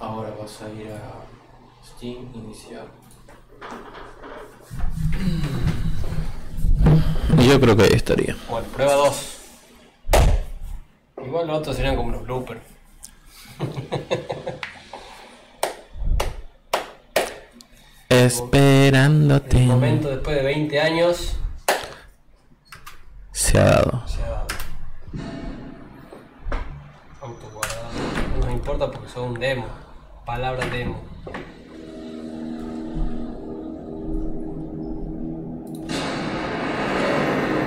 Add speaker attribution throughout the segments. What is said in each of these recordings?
Speaker 1: Ahora vas a ir a Steam, iniciar.
Speaker 2: Yo creo que ahí estaría.
Speaker 3: Bueno, prueba 2. Igual los otros serían como los bloopers.
Speaker 2: Esperándote.
Speaker 3: El momento después de 20 años
Speaker 2: Se ha dado.
Speaker 3: se ha dado. Autoguardado. No nos importa porque son un demo. Palabra demo.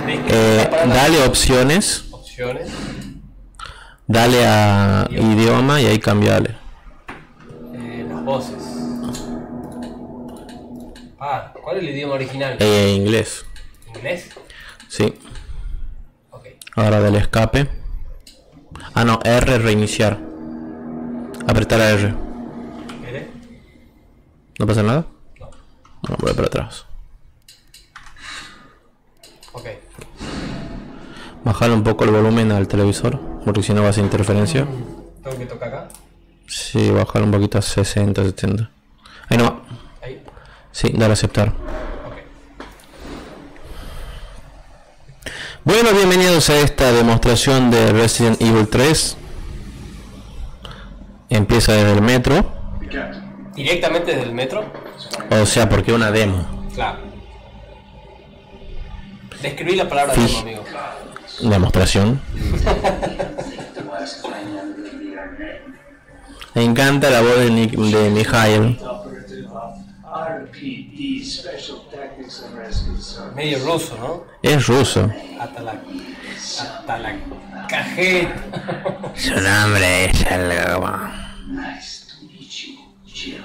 Speaker 2: Eh, dale opciones,
Speaker 3: Opciones.
Speaker 2: dale a idioma y ahí cambiale.
Speaker 3: Eh, las voces. Ah, ¿cuál es el idioma original?
Speaker 2: Eh, inglés.
Speaker 3: ¿Inglés?
Speaker 2: Sí.
Speaker 3: Ok.
Speaker 2: Ahora dale escape. Ah, no, R reiniciar. Apretar a R. ¿No pasa nada?
Speaker 3: No.
Speaker 2: Bueno, voy para atrás.
Speaker 3: Ok.
Speaker 2: Bajarle un poco el volumen al televisor, porque si no va a hacer interferencia.
Speaker 3: Tengo que tocar acá.
Speaker 2: Sí, bajarle un poquito a 60, 70. Ahí no va.
Speaker 3: Ahí.
Speaker 2: Sí, dale a aceptar.
Speaker 3: Ok.
Speaker 2: Bueno, bienvenidos a esta demostración de Resident Evil 3. Empieza desde el metro,
Speaker 3: ¿Directamente desde el metro?
Speaker 2: o sea, porque una demo.
Speaker 3: Claro. Describí la palabra
Speaker 2: Fij-
Speaker 3: demo, amigo.
Speaker 2: Demostración. Me encanta la voz de, Nick, de Mijael.
Speaker 4: operative of RPD Special Tactics and Rescue Service.
Speaker 3: Medio ruso, ¿no?
Speaker 2: Es ruso.
Speaker 3: Hasta la. Hasta la cajeta.
Speaker 2: Su nombre es algo.
Speaker 4: Nice to meet you, Jill.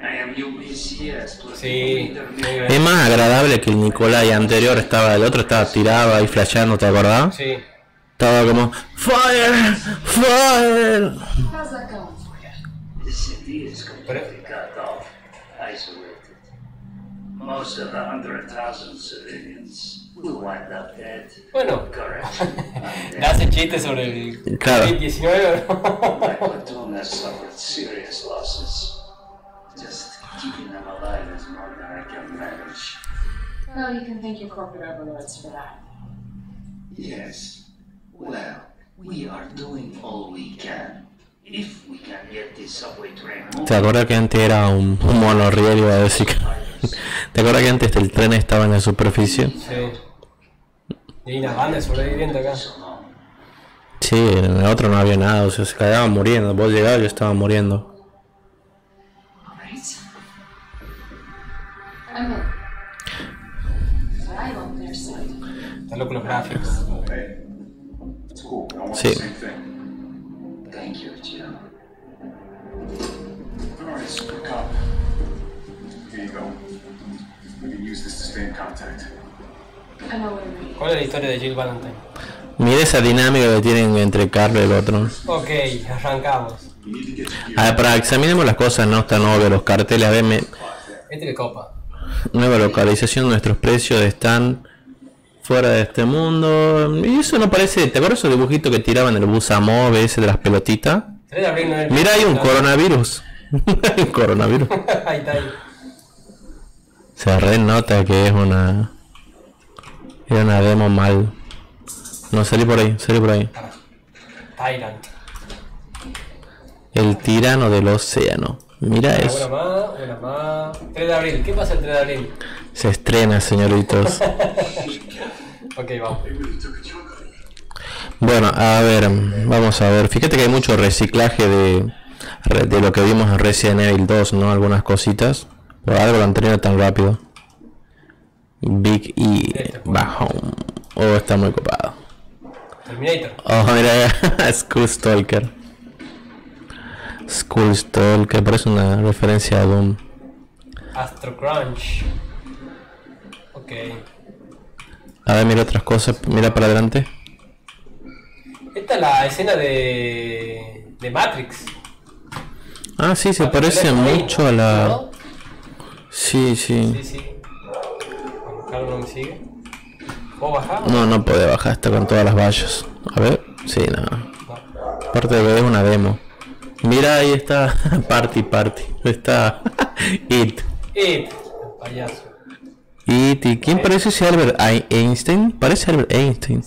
Speaker 4: I
Speaker 3: Sí.
Speaker 2: Es más agradable que el Nicolai anterior estaba, el otro estaba tirado ahí flasheando, ¿te acordás?
Speaker 3: Sí.
Speaker 2: Estaba como Fire, Fire.
Speaker 5: How's that going for you?
Speaker 4: The city is completely cut off, isolated. Most of the hundred thousand civilians will wind up dead.
Speaker 3: Bueno, hace chistes sobre el
Speaker 2: Claro.
Speaker 3: COVID-19.
Speaker 4: Keeping them alive is more than I can manage.
Speaker 5: Well, you can thank your corporate overlords for that.
Speaker 4: Yes. Well, we are doing all we can. If we can get this subway train moving,
Speaker 2: ¿Te acuerdas que antes era un, un monorriel? Iba a decir que- ¿Te acuerdas que antes el tren estaba en la superficie?
Speaker 3: Sí. Y hay una banda de sobrevivientes acá.
Speaker 2: Sí, en el otro no había nada, o sea, se quedaban muriendo. Vos llegabas y yo estaba muriendo.
Speaker 5: I know what I mean.
Speaker 3: ¿Cuál es la historia de Jill Valentine?
Speaker 2: Mira esa dinámica que tienen entre Carlos y el otro.
Speaker 3: Ok, arrancamos.
Speaker 2: A ver, para examinemos las cosas, no están obvias los carteles. A ver, me-
Speaker 3: Este copa.
Speaker 2: Nueva localización, nuestros precios están fuera de este mundo. Y eso no parece. ¿Te acuerdas esos dibujitos que tiraban el bus Amove ese de las pelotitas?
Speaker 3: 3 de abril no es-
Speaker 2: Mira, hay un coronavirus. hay un coronavirus.
Speaker 3: ahí está ahí.
Speaker 2: Se re nota que es una. Era una demo mal. No, salí por ahí, salí por ahí.
Speaker 3: Tyrant.
Speaker 2: El tirano del océano. Mira
Speaker 3: Una
Speaker 2: eso.
Speaker 3: más, una más. 3 de abril. ¿Qué pasa el 3 de abril?
Speaker 2: Se estrena, señoritos.
Speaker 3: Ok, vamos.
Speaker 2: Bueno, a ver, vamos a ver. Fíjate que hay mucho reciclaje de, de lo que vimos en Resident Evil 2, ¿no? Algunas cositas. Por algo lo han tenido tan rápido. Big E bajo. Oh, está muy copado.
Speaker 3: Terminator.
Speaker 2: Oh, mira, Skull Stalker. Skull Stalker, parece una referencia a Doom.
Speaker 3: Astro Crunch. Ok.
Speaker 2: A ver, mira otras cosas, mira para adelante.
Speaker 3: Esta es la escena de. de Matrix.
Speaker 2: Ah, sí, se parece mucho a la...
Speaker 3: ¿no?
Speaker 2: Sí, sí.
Speaker 3: Sí, sí. No me sigue. ¿Puedo bajar?
Speaker 2: No, no puede bajar, está con todas las vallas. A ver, sí, no.
Speaker 3: No.
Speaker 2: Aparte de que es una demo. Mira, ahí está. Party, party. Está. It.
Speaker 3: ¡Eh! Payaso.
Speaker 2: It. ¿Y quién parece ese Albert Ein- Einstein? Parece Albert Einstein.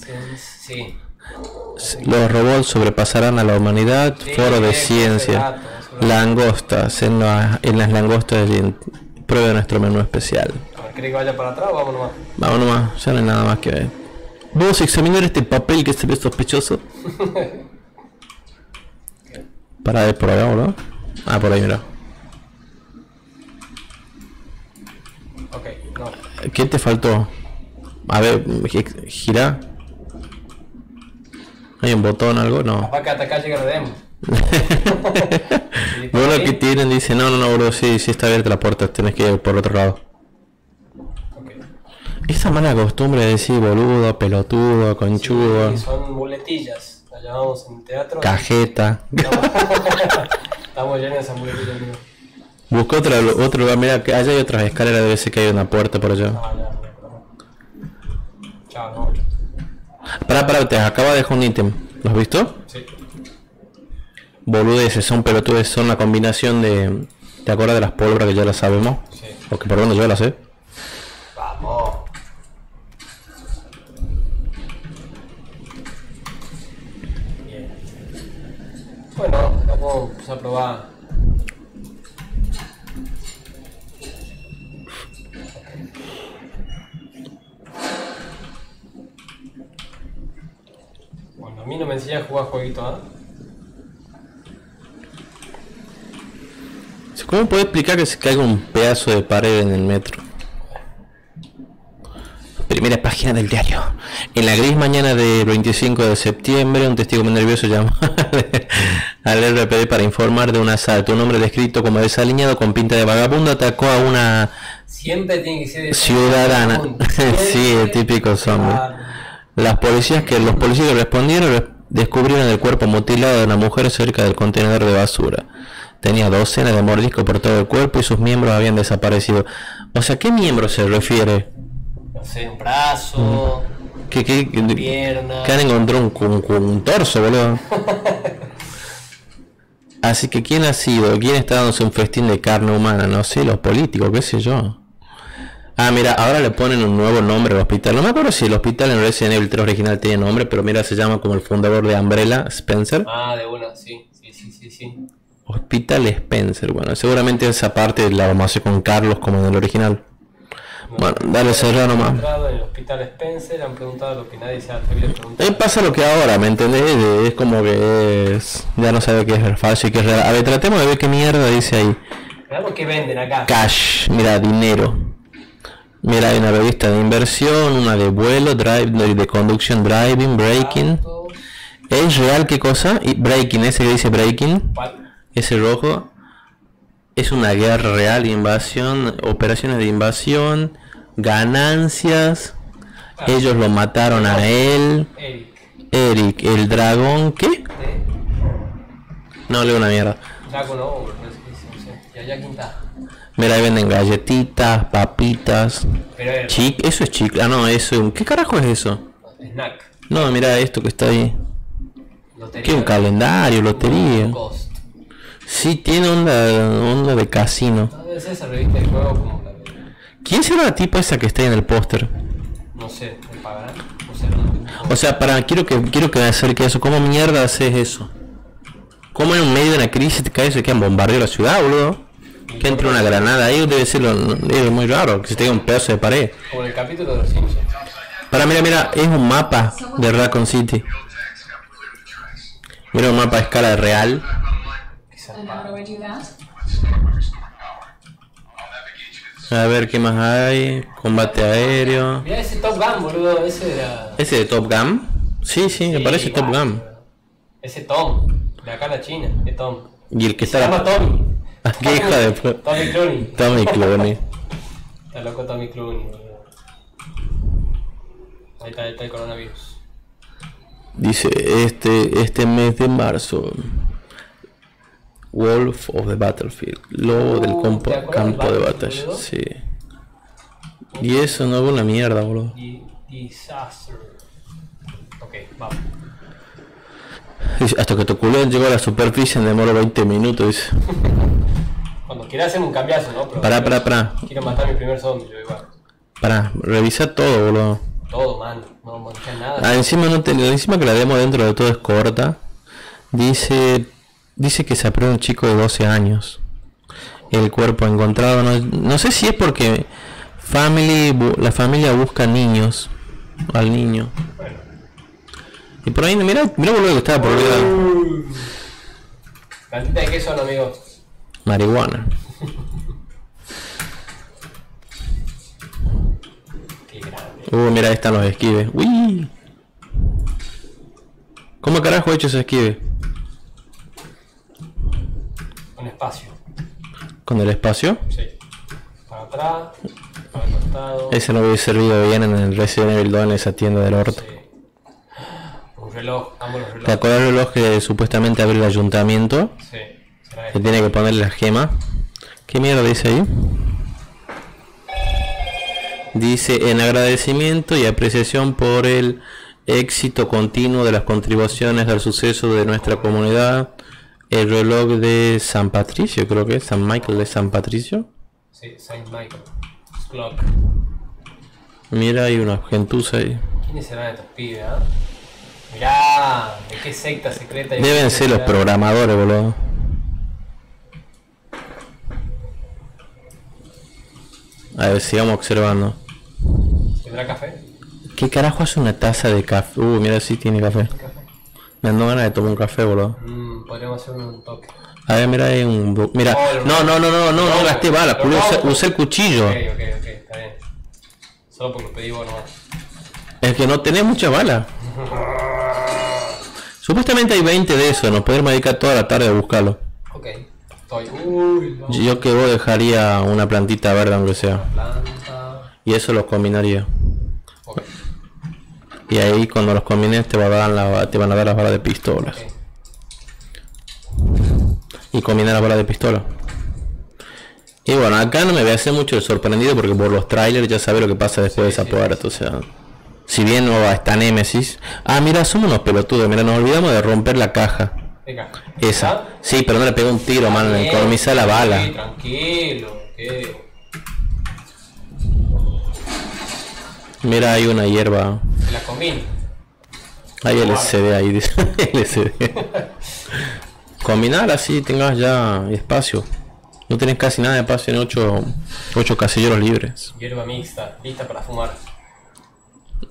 Speaker 3: Sí.
Speaker 2: Los robots sobrepasarán a la humanidad.
Speaker 3: Sí,
Speaker 2: Foro de ciencia. Langostas. En, la- en las langostas del prueba nuestro menú especial.
Speaker 3: ¿Cree que vaya para atrás o vamos nomás?
Speaker 2: Vamos nomás, ya no hay nada más que ver. Vamos a examinar este papel que se ve sospechoso. Para de por allá, boludo. Ah, por ahí, mira.
Speaker 3: Ok, no.
Speaker 2: ¿Qué te faltó? A ver, gi- gira. ¿Hay un botón algo? No.
Speaker 3: Capaz que hasta acá llega la demo. Sí,
Speaker 2: Bueno, que tienen dice, no, no, no, boludo, sí, sí está abierta la puerta, tenés que ir por otro lado.
Speaker 3: Ok.
Speaker 2: Esa mala costumbre de decir boludo, pelotudo, conchudo,
Speaker 3: Sí, son muletillas. La llamamos en teatro.
Speaker 2: cajeta.
Speaker 3: Estamos llenos de esas muletillas, amigo.
Speaker 2: Busca otro, otro lugar, mira, que allá hay otras escaleras, debe ser que hay una puerta por allá.
Speaker 3: Ah, ya. Chao, no.
Speaker 2: Pará, pará, te acaba de dejar un ítem. ¿Lo has visto?
Speaker 3: Sí.
Speaker 2: Boludeces, son pelotudes, son la combinación de... ¿Te acuerdas de las pólvoras que ya las sabemos?
Speaker 3: Sí.
Speaker 2: O que por lo menos yo las sé.
Speaker 3: Vamos. Bien. Bueno, vamos a probar. Bueno, a mí no me enseñan a jugar jueguito, ¿ah?
Speaker 2: ¿Cómo puede explicar que se caiga un pedazo de pared en el metro? Primera página del diario. En la gris mañana del 25 de septiembre, un testigo muy nervioso llamó al RPD para informar de un asalto. Un hombre descrito como desaliñado con pinta de vagabundo atacó a una
Speaker 3: Siempre tiene que ser
Speaker 2: ciudadana. sí, el típico zombie. Las policías que los policías que respondieron re- descubrieron el cuerpo mutilado de una mujer cerca del contenedor de basura. Tenía docenas de mordiscos por todo el cuerpo y sus miembros habían desaparecido. O sea, ¿qué miembro se refiere?
Speaker 3: No sé, un brazo,
Speaker 2: ¿Qué, qué, qué-
Speaker 3: pierna.
Speaker 2: que han encontrado un, un- un torso, boludo? Así que ¿quién ha sido? ¿Quién está dándose un festín de carne humana? No sé, los políticos, qué sé yo. Ah, mira, ahora le ponen un nuevo nombre al hospital. No me acuerdo si el hospital en Resident Evil 3 original tiene nombre, pero mira, se llama como el fundador de Umbrella, Spencer.
Speaker 3: Ah, de una, sí, sí, sí, sí, sí.
Speaker 2: Hospital Spencer. Bueno, seguramente esa parte la vamos a hacer con Carlos como en el original. Bueno, dale cerrar nomás.
Speaker 3: en el hospital Spencer, han preguntado lo que nadie se ha atrevido a preguntar.
Speaker 2: Ahí pasa lo que ahora, ¿me entendés? Es como que es... Ya no sabe qué es falso y qué es real. A ver, tratemos de ver qué mierda dice ahí.
Speaker 3: Veamos qué venden acá.
Speaker 2: Cash, mira, dinero. Mira, hay una revista de inversión, una de vuelo, drive, de, conducción, driving, braking. ¿Es real qué cosa? Y breaking, ese que dice breaking,
Speaker 3: ¿cuál?
Speaker 2: ese rojo. Es una guerra real, invasión, operaciones de invasión, ganancias. Ellos lo mataron a él.
Speaker 3: Eric.
Speaker 2: Eric, el dragón, ¿qué?
Speaker 3: De
Speaker 2: No leo una mierda.
Speaker 3: Dragon Over, no sé.
Speaker 2: Mira, ahí venden galletitas, papitas.
Speaker 3: Pero
Speaker 2: Chic, eso es chic. Ah, no, eso. ¿Qué carajo es eso?
Speaker 3: snack.
Speaker 2: No, mira esto que está ahí.
Speaker 3: Lotería.
Speaker 2: ¿Qué? Un calendario, lotería. Sí, tiene onda, onda de casino.
Speaker 3: No, debe ser esa revista de juego como que...
Speaker 2: ¿Quién será la tipa esa que está en el póster?
Speaker 3: No sé, ¿me pagarán? No sé, no.
Speaker 2: O sea, para quiero que quiero que me acerque eso. ¿Cómo mierda haces eso? ¿Cómo en un medio de una crisis te caes y se quedan bombardeo la ciudad, boludo? Que entre una granada ahí debe ser lo, muy raro, que se te diga un pedazo de pared.
Speaker 3: Como en el capítulo de los Simpsons.
Speaker 2: Para, mira, mira, es un mapa de Raccoon City. Mira un mapa a escala real.
Speaker 5: And how do I do that?
Speaker 2: A ver qué más hay. Combate aéreo.
Speaker 3: Mirá ese Top Gun, boludo, ese era...
Speaker 2: ¿Ese de Top Gun? Sí, sí, me
Speaker 3: Sí,
Speaker 2: parece Top Gun.
Speaker 3: Ese Tom, de acá a la China, de Tom.
Speaker 2: Y el que
Speaker 3: Se
Speaker 2: está
Speaker 3: llama Tommy.
Speaker 2: Ah, qué hija de
Speaker 3: Tommy Clooney.
Speaker 2: Tommy Clooney.
Speaker 3: Está loco Tommy Clooney, boludo. Ahí está, ahí está el coronavirus.
Speaker 2: Dice, este, este mes de marzo. Wolf of the Battlefield. Lobo del
Speaker 3: Uh,
Speaker 2: compo-
Speaker 3: ¿te acuerdas
Speaker 2: campo de batalla.
Speaker 3: Boludo?
Speaker 2: Sí. Y eso no es una mierda, boludo.
Speaker 3: Di- Disaster. Ok, vamos.
Speaker 2: Hasta que tu culo llegó a la superficie en demora 20 minutos. Dice.
Speaker 3: Cuando quiera hacer un cambiazo, ¿no? Pero
Speaker 2: Pará, pará, pará.
Speaker 3: Quiero matar a mi primer zombie, yo igual.
Speaker 2: Pará, revisa todo, boludo.
Speaker 3: Todo, man. No manchar nada.
Speaker 2: Ah, encima no te, encima que la demo dentro de todo es corta. Dice dice que se aprueba un chico de 12 años. El cuerpo encontrado no, no sé si es porque family la familia busca niños al niño. Y por ahí mira, mira boludo que estaba por vida
Speaker 3: Cantita de queso, no, amigo.
Speaker 2: marihuana.
Speaker 3: Qué grande.
Speaker 2: Uh, mira, ahí están los esquives. Uy. ¿Cómo carajo he hecho ese esquive?
Speaker 3: Espacio.
Speaker 2: ¿Con el espacio?
Speaker 3: Sí. Para atrás, para el costado.
Speaker 2: Ese no hubiese servido bien en el Resident Evil 2 en esa tienda del orto.
Speaker 3: Sí. Un reloj, ambos los
Speaker 2: ¿Te acuerdas el reloj que supuestamente abre el ayuntamiento?
Speaker 3: Sí. Será
Speaker 2: Que tiene que ponerle la gema. ¿Qué mierda dice ahí? Dice en agradecimiento y apreciación por el éxito continuo de las contribuciones al suceso de nuestra comunidad. El reloj de San Patricio, creo que es San Michael de San Patricio.
Speaker 3: Sí, Saint Michael. Clock.
Speaker 2: Mira, hay una gentuza ahí.
Speaker 3: ¿Quiénes serán estos pibes, ah? Mirá, de qué secta secreta.
Speaker 2: Deben ser los programadores, boludo. A ver, sigamos observando.
Speaker 3: ¿Tendrá café?
Speaker 2: ¿Qué carajo hace una taza de café? Uh, mira si tiene café. Me ando ganas de tomar un café, boludo.
Speaker 3: Podríamos hacer un toque.
Speaker 2: A ver, mira, hay un... Mira,
Speaker 3: Oh,
Speaker 2: no, no, no, no, no, no
Speaker 3: rompo.
Speaker 2: gasté balas,
Speaker 3: Lo
Speaker 2: culo, usé, el cuchillo.
Speaker 3: Ok, ok, ok, está bien. Solo porque pedí vos nomás.
Speaker 2: Es que no tenés muchas balas. Supuestamente hay 20 de eso, nos podemos dedicar toda la tarde a buscarlo.
Speaker 3: Ok. Estoy. Uy, no.
Speaker 2: Yo que vos dejaría una plantita verde aunque sea.
Speaker 3: Planta.
Speaker 2: Y eso los combinaría.
Speaker 3: Ok.
Speaker 2: Y ahí cuando los combines te, va a dar la- te van a dar las balas de pistolas.
Speaker 3: ok.
Speaker 2: Y combinar las balas de pistola. Y bueno, acá no me voy a hacer mucho el sorprendido porque por los trailers ya sabe lo que pasa después de esa
Speaker 3: sí,
Speaker 2: puerta. O sea, si bien no va está Nemesis. Ah, mira, somos unos pelotudos. Mira, nos olvidamos de romper la caja.
Speaker 3: Venga.
Speaker 2: Esa. Sí, pero no le pegó un tiro, man. Le
Speaker 3: Bien,
Speaker 2: economizé la
Speaker 3: sí,
Speaker 2: bala.
Speaker 3: tranquilo. ok.
Speaker 2: Mira, hay una hierba.
Speaker 3: Se la combino.
Speaker 2: Hay LCD ahí, dice. LCD. combinar así tengas ya espacio. No tenés casi nada de espacio en 8, 8 casilleros libres.
Speaker 3: Hierba mixta, lista para fumar.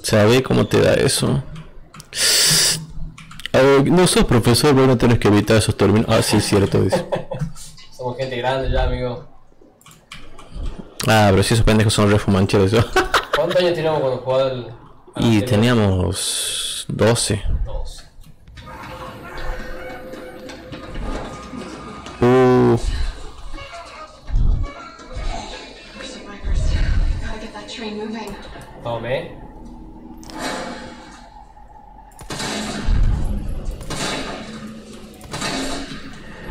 Speaker 2: ¿Sabés cómo te da eso? Ver, no sos profesor, vos no tenés que evitar esos términos. Ah, sí, es cierto, dice.
Speaker 3: Somos gente grande ya, amigo.
Speaker 2: Ah, pero si esos pendejos son refumancheros.
Speaker 3: ¿Cuántos años teníamos cuando jugaba el.?
Speaker 2: Y teníamos 12.
Speaker 5: 12.
Speaker 3: Tome.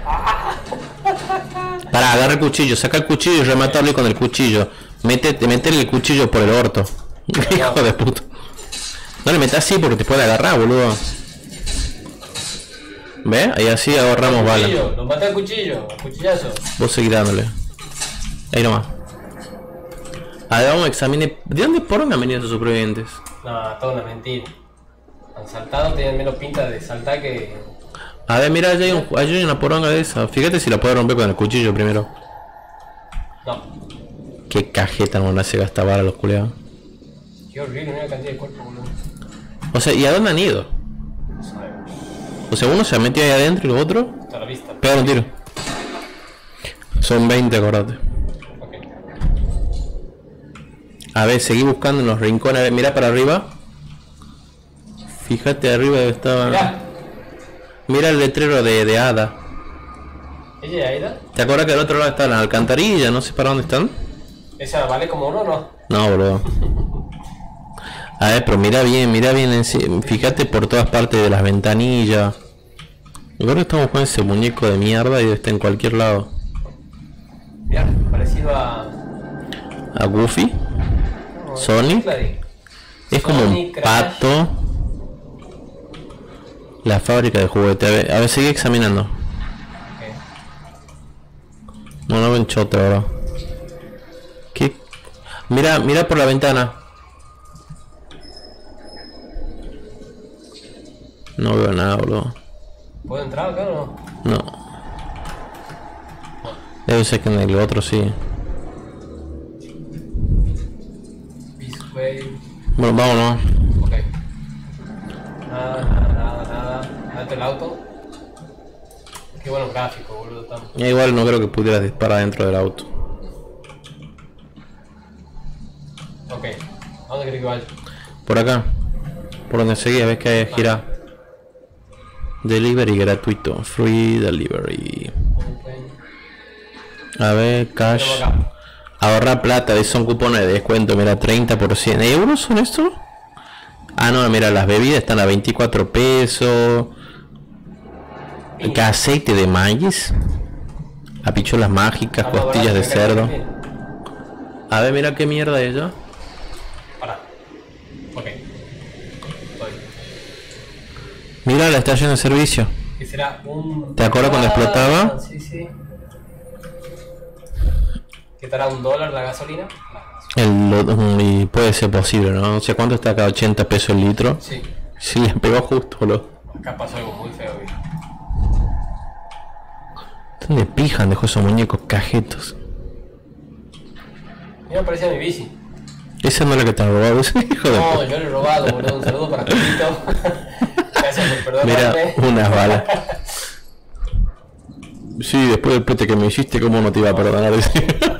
Speaker 2: para, agarra el cuchillo, saca el cuchillo y rematarle con el cuchillo. Métete, metele el cuchillo por el orto. Hijo de puta. No le metas así porque te puede agarrar, boludo. ¿Ve? Ahí así ahorramos balas.
Speaker 3: Lo maté al cuchillo, al cuchillazo.
Speaker 2: Vos seguís dándole. Ahí nomás. A ver, vamos a examinar. ¿De dónde poronga han venido esos supervivientes?
Speaker 3: No, toda una mentira. Han saltado, tienen menos pinta de saltar que.
Speaker 2: A ver, mira, allá hay, un, allá hay una poronga de esa. Fíjate si la puedo romper con el cuchillo primero.
Speaker 3: No.
Speaker 2: Qué cajeta no se gasta los culeados.
Speaker 3: Qué horrible, una cantidad de cuerpo, boludo.
Speaker 2: O sea, ¿y a dónde han ido?
Speaker 3: No sabemos.
Speaker 2: O sea, uno se ha metido ahí adentro y los otros
Speaker 3: Está a la vista.
Speaker 2: pegaron un tiro. Son 20, acordate.
Speaker 3: Ok.
Speaker 2: A ver, seguí buscando en los rincones. A ver, mira para arriba. Fíjate arriba donde estaba.
Speaker 3: Mirá,
Speaker 2: Mira el letrero de, de Ada.
Speaker 3: ella es Aida.
Speaker 2: ¿Te acuerdas que al otro lado está la alcantarilla? No sé para dónde están.
Speaker 3: Esa vale como uno, ¿no?
Speaker 2: No, boludo. A ver, pero mira bien, mira bien. Fíjate por todas partes de las ventanillas. Yo creo que estamos jugando ese muñeco de mierda y está en cualquier lado.
Speaker 3: Mirá, parecido a.
Speaker 2: A Goofy. Sonic. Es como un pato. La fábrica de juguete. A ver, a ver sigue examinando. No, no ven chote ahora. ¿Qué? Mira, mira por la ventana. No veo nada, boludo.
Speaker 3: ¿Puedo entrar acá o no?
Speaker 2: No. Debe ser que en el otro sí. Bueno, vámonos.
Speaker 3: Ok. Nada, nada, nada, nada. Date el auto. Qué bueno gráfico, boludo. Estamos.
Speaker 2: Ya igual no creo que pudieras disparar dentro del auto.
Speaker 3: Ok. ¿A dónde crees que vaya?
Speaker 2: Por acá. Por donde seguía, ves que hay gira. Delivery gratuito. Free delivery. A ver, cash. Ahorra plata, son cupones de descuento, mira, 30 por 100 euros son estos. Ah, no, mira, las bebidas están a 24 pesos. Que aceite de maíz. Habichuelas mágicas,
Speaker 3: más
Speaker 2: costillas de cerdo. A ver, mira qué mierda es.
Speaker 3: Ok. Estoy.
Speaker 2: Mira la estación de servicio.
Speaker 3: ¿Qué será?
Speaker 2: ¿Te acuerdas cuando explotaba?
Speaker 3: Sí, sí. ¿Qué estará un dólar la gasolina?
Speaker 2: El, lo- y puede ser posible, ¿no? No sé cuánto está acá, 80 pesos el litro.
Speaker 3: Sí.
Speaker 2: Sí, le pegó justo, boludo.
Speaker 3: Acá pasó algo muy feo, ¿viste?
Speaker 2: ¿Dónde pijan dejó esos muñecos cajetos?
Speaker 3: Mira, parecía mi bici.
Speaker 2: Esa no es la que te han robado, ese hijo de
Speaker 3: No, yo le he robado, boludo. Un saludo para Julito. Gracias por
Speaker 2: Mira, unas balas. Sí, después del pete que me hiciste, ¿cómo no te iba a perdonar?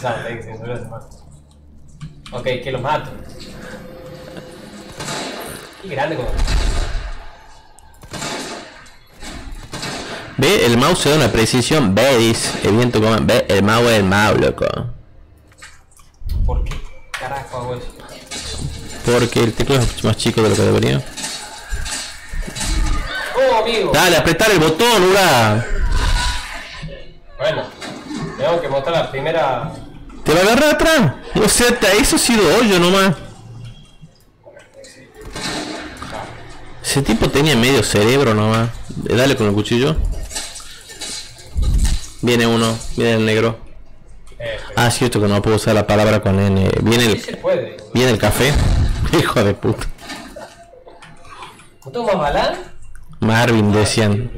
Speaker 3: Que. Ok, que los mato. Qué grande como.
Speaker 2: Ve, el mouse se da una precisión, veis, el viento como, ve, el mouse es el mouse, loco.
Speaker 3: ¿Por qué carajo hago eso?
Speaker 2: Porque el teclado es más chico de lo que debería.
Speaker 3: ¡Oh, amigo!
Speaker 2: Dale, apretar el botón, hurra.
Speaker 3: Bueno, tengo que mostrar la primera.
Speaker 2: Te va a agarrar atrás. O sea, te eso ha sido hoyo nomás. Ese tipo tenía medio cerebro nomás. Dale con el cuchillo. Viene uno, viene el negro. Ah, cierto que no puedo usar la palabra con N. Viene el, viene el café. Hijo de puta.
Speaker 3: ¿No tengo más bala?
Speaker 2: Marvin decían.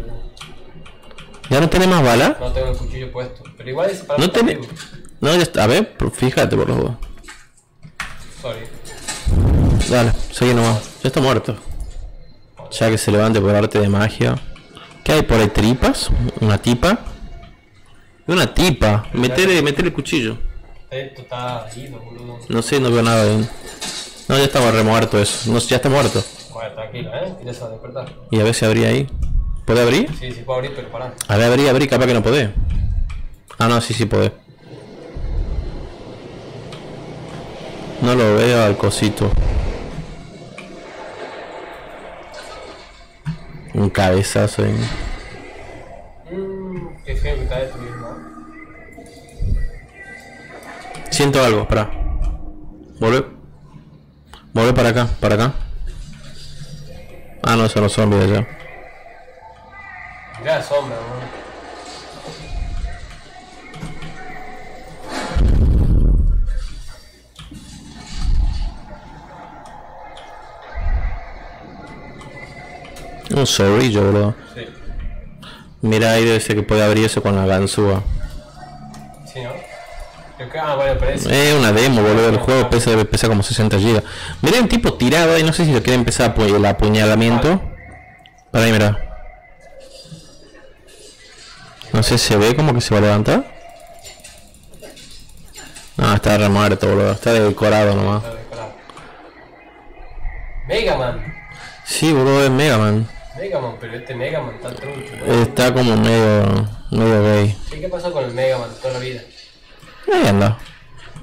Speaker 2: ¿Ya no tiene más bala?
Speaker 3: No tengo el cuchillo puesto. Pero igual es para
Speaker 2: No
Speaker 3: también.
Speaker 2: No, ya está. A ver, fíjate por los dos.
Speaker 3: Sorry.
Speaker 2: Dale, sigue nomás. Ya está muerto. Ya que se levante por arte de magia. ¿Qué hay por ahí? ¿Tripas? ¿Una tipa? Una tipa. Meterle, meterle el cuchillo.
Speaker 3: Esto está ido, boludo.
Speaker 2: No sé, no veo nada. No, ya estaba remuerto eso. No, ya está muerto.
Speaker 3: Bueno, tranquilo, ¿eh? Va a despertar.
Speaker 2: Y a ver si abría ahí. ¿Puede abrir?
Speaker 3: Sí, sí puedo abrir, pero pará.
Speaker 2: A ver, abrí, abrí, capaz que no puede. Ah, no, sí, sí puede. No lo veo al cosito. Un cabezazo ahí.
Speaker 3: Mmm, qué feo que está mismo.
Speaker 2: Siento algo, para. Volve. Volve para acá, para acá. Ah, no, son los zombies de allá.
Speaker 3: La sombra, ¿no?
Speaker 2: Un zorrillo, boludo.
Speaker 3: Sí.
Speaker 2: Mira ahí debe ser que puede abrir eso con la ganzúa.
Speaker 3: Sí, ¿no? Creo que- Ah, bueno, pero es.
Speaker 2: Es una demo, boludo. El juego pesa, debe pesar como 60 GB. Mirá un tipo tirado ahí, no sé si lo quiere empezar el apuñalamiento. Para ahí, mira. No sé, ¿se ve como que se va a levantar? No, está re muerto, boludo. Está decorado nomás.
Speaker 3: Está decorado. Mega Man.
Speaker 2: Sí, boludo, es Mega Man.
Speaker 3: Mega Man, pero este Mega Man está trucho. ¿no?
Speaker 2: Está como medio, medio gay.
Speaker 3: Sí, ¿qué pasó con el Mega Man toda la vida?
Speaker 2: Ahí anda.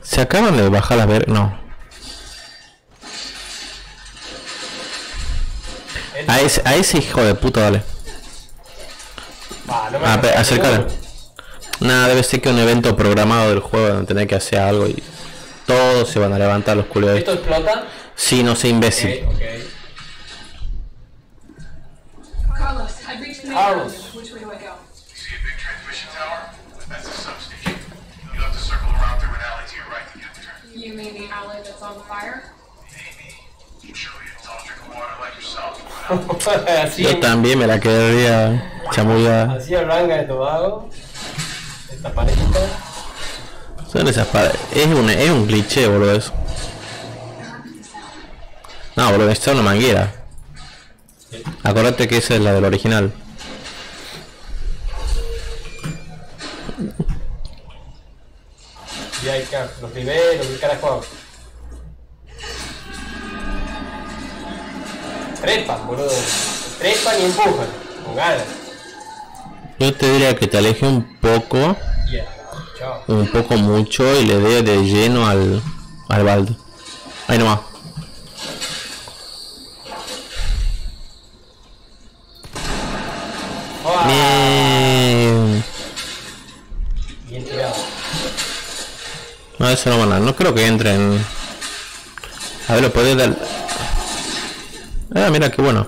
Speaker 2: Se acaban de bajar las ver... No. A ese, a ese hijo de puta, dale.
Speaker 3: Ah, no me
Speaker 2: Ah, acércale. Nada, debe ser que un evento programado del juego donde tener que hacer algo y todos se van a levantar los culos.
Speaker 3: ¿Esto explota?
Speaker 2: Sí, no sé, imbécil.
Speaker 3: ok. Carlos.
Speaker 5: Which way do I go?
Speaker 6: See a big transmission tower? That's the substation. You'll have to circle around through an alley to your right to get there.
Speaker 5: You mean the alley that's on fire?
Speaker 6: A
Speaker 2: Yo también me la quedaría chamullada.
Speaker 3: así arranca de Tobago. Esta parejita.
Speaker 2: Son esas pa- Es un, es un cliché, boludo, eso. No, boludo, esta es una manguera. Acordate que esa es la del original.
Speaker 3: Y hay los primeros, ¿qué carajo? Trepan, boludo. Trepan y empujan. Con ganas.
Speaker 2: Yo te diría que te aleje un poco,
Speaker 3: Ya,
Speaker 2: un poco mucho y le dé de lleno al, al balde. Ahí nomás. No, eso no van a. No creo que entren. A ver, lo podés dar. Ah, mira qué bueno.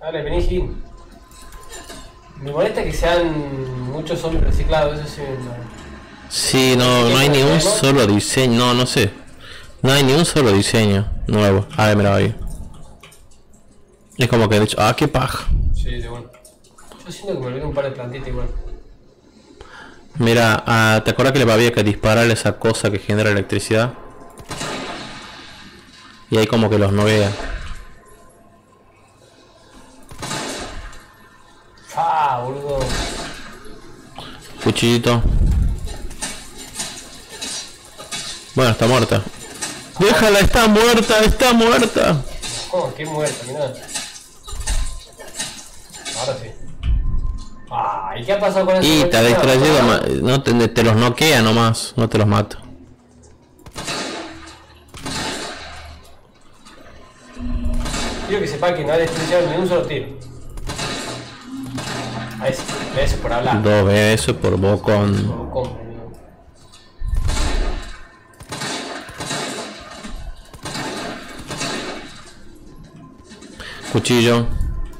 Speaker 3: Dale, vení, Jim. Me molesta que sean muchos zombies reciclados, eso sí me...
Speaker 2: Sí, no, no hay ni un solo diseño. No, no sé. No hay ni un solo diseño nuevo. A ver, mira ahí. Es como que de hecho. Ah, qué paja.
Speaker 3: Sí, de bueno. Yo siento que me olvidé un par de plantitas igual.
Speaker 2: Mira, ah, ¿te acuerdas que le había que disparar esa cosa que genera electricidad? Y ahí como que los novea.
Speaker 3: ¡Ah, boludo!
Speaker 2: Cuchillito. Bueno, está muerta. Déjala, está muerta, está muerta.
Speaker 3: ¿Cómo? ¡Qué muerta, mirá! Ahora sí. ¿Y qué ha pasado con eso?
Speaker 2: Y te distraído, ma- no te, te los noquea nomás, no te los mata.
Speaker 3: Quiero que sepa que no ha desperdiciado ni un solo tiro. A ese, a ese por hablar.
Speaker 2: Dos veces por bocón.
Speaker 3: Por amigo.
Speaker 2: Cuchillo,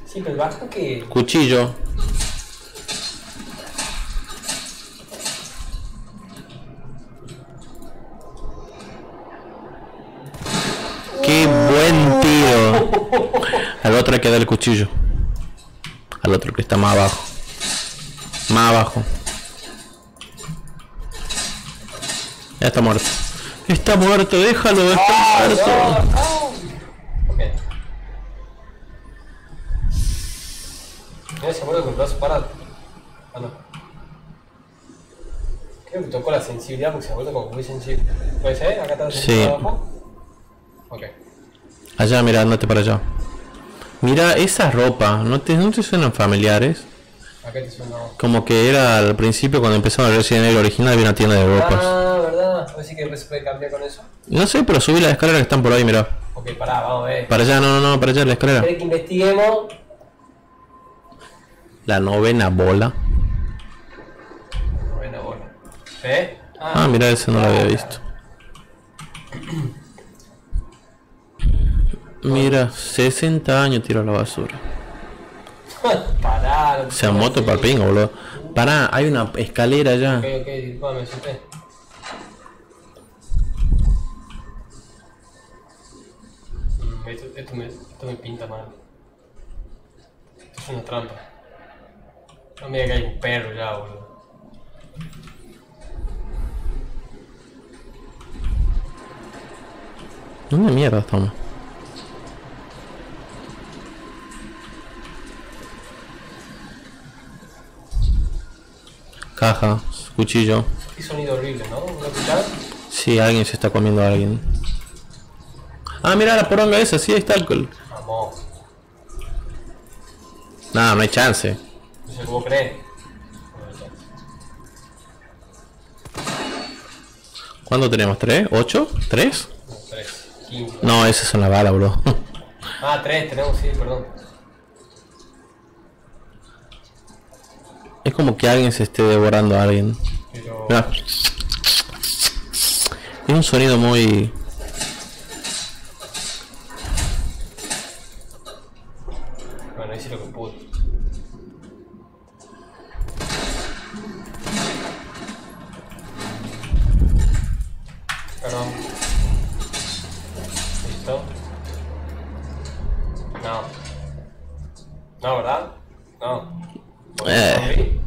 Speaker 3: Sí, pero baja que.
Speaker 2: cuchillo. ¡Qué buen tiro! Al otro hay que dar el cuchillo. Al otro que está más abajo. Más abajo. Ya está muerto. Está muerto, déjalo, está muerto.
Speaker 3: Ok. Mira, se muere con el brazo parado. Ah, no. Creo que tocó la sensibilidad porque se ha vuelto como muy sensible. ¿Puede ser? ¿Acá está la
Speaker 2: Sí.
Speaker 3: abajo? Ok.
Speaker 2: Allá, mira, andate para allá. Mira esa ropa, ¿no te, no te suenan familiares?
Speaker 3: Acá te suena.
Speaker 2: Como que era al principio cuando empezamos a Resident Evil original había una tienda de ropas.
Speaker 3: Ah, ¿verdad? A ver si que después se puede cambiar con eso.
Speaker 2: No sé, pero subí las escaleras que están por ahí, mira.
Speaker 3: Ok, pará, vamos a ver.
Speaker 2: Para allá, no, no, no, para allá la escalera.
Speaker 3: ¿Querés que investiguemos?
Speaker 2: La novena bola.
Speaker 3: Bueno, bueno. ¿Eh?
Speaker 2: Ah, mira, ese no lo había visto. Mira, 60 años tiro a la basura.
Speaker 3: Pará. no
Speaker 2: O sea,
Speaker 3: te
Speaker 2: moto para pingo, boludo. Pará, hay una escalera allá.
Speaker 3: Ok, ok, disculpa, me asusté. Mm, Esto, esto, me, esto me pinta mal. Esto es una trampa. No me diga que hay un perro ya, boludo.
Speaker 2: ¿Dónde mierda estamos? Caja, cuchillo.
Speaker 3: Qué sonido horrible, ¿no?
Speaker 2: Sí, alguien se está comiendo a alguien. Ah, mira la poronga esa, sí, ahí está el...
Speaker 3: Vamos.
Speaker 2: No, no hay chance.
Speaker 3: No sé cómo crees.
Speaker 2: ¿Cuánto tenemos? ¿Tres? ¿Ocho? ¿Tres?
Speaker 3: No, tres, quince.
Speaker 2: No, esas son las balas, bro.
Speaker 3: Ah, tres tenemos, sí, perdón.
Speaker 2: Es como que alguien se esté devorando a alguien.
Speaker 3: Pero...
Speaker 2: Mira. Es un sonido muy...
Speaker 3: Bueno, hice lo que pude. Perdón. ¿Listo? No. No, ¿verdad? No.
Speaker 2: Eh.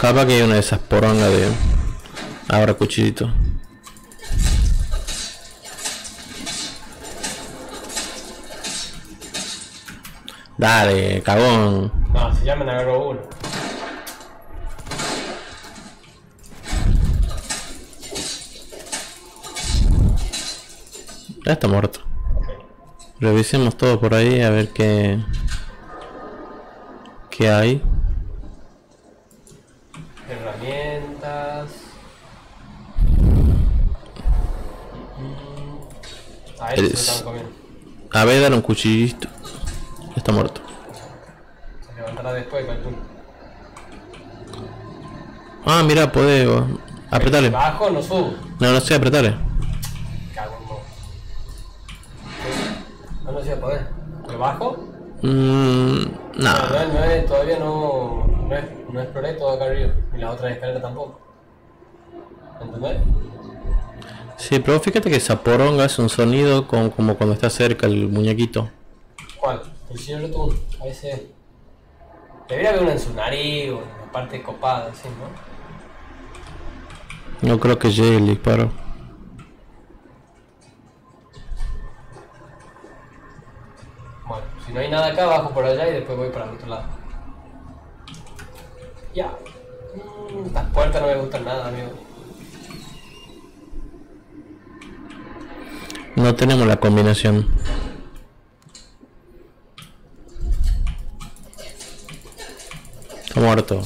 Speaker 2: Capaz que hay una de esas porongas de. Ahora cuchillito. Dale, cagón.
Speaker 3: No, si ya me agarró uno.
Speaker 2: Ya está muerto. Revisemos todo por ahí a ver qué. Qué hay.
Speaker 3: Herramientas. Mm.
Speaker 2: El-
Speaker 3: se están comiendo.
Speaker 2: A ver, dale un cuchillito. Está muerto.
Speaker 3: Se levantará después.
Speaker 2: Ah, mira, podés. Apretale.
Speaker 3: Bajo, no subo.
Speaker 2: No, no sé, apretale.
Speaker 3: Cago en vos. No, no sé a poder. ¿Lo bajo?
Speaker 2: Mmm.
Speaker 3: No,
Speaker 2: No.
Speaker 3: no, es, todavía no, no, exploré todo acá arriba. Y la otra escalera tampoco. ¿Entendés?
Speaker 2: Sí, pero fíjate que esa poronga hace un sonido con- como cuando está cerca el muñequito.
Speaker 3: ¿Cuál? El señor Yotun. A veces. Debería haber una en su nariz o en la parte copada, así, ¿no?
Speaker 2: No creo que llegue el disparo.
Speaker 3: Si no hay nada acá, bajo por allá y después voy para el otro lado. Ya. Mm, Estas puertas no me gustan nada, amigo.
Speaker 2: No tenemos la combinación. Está muerto.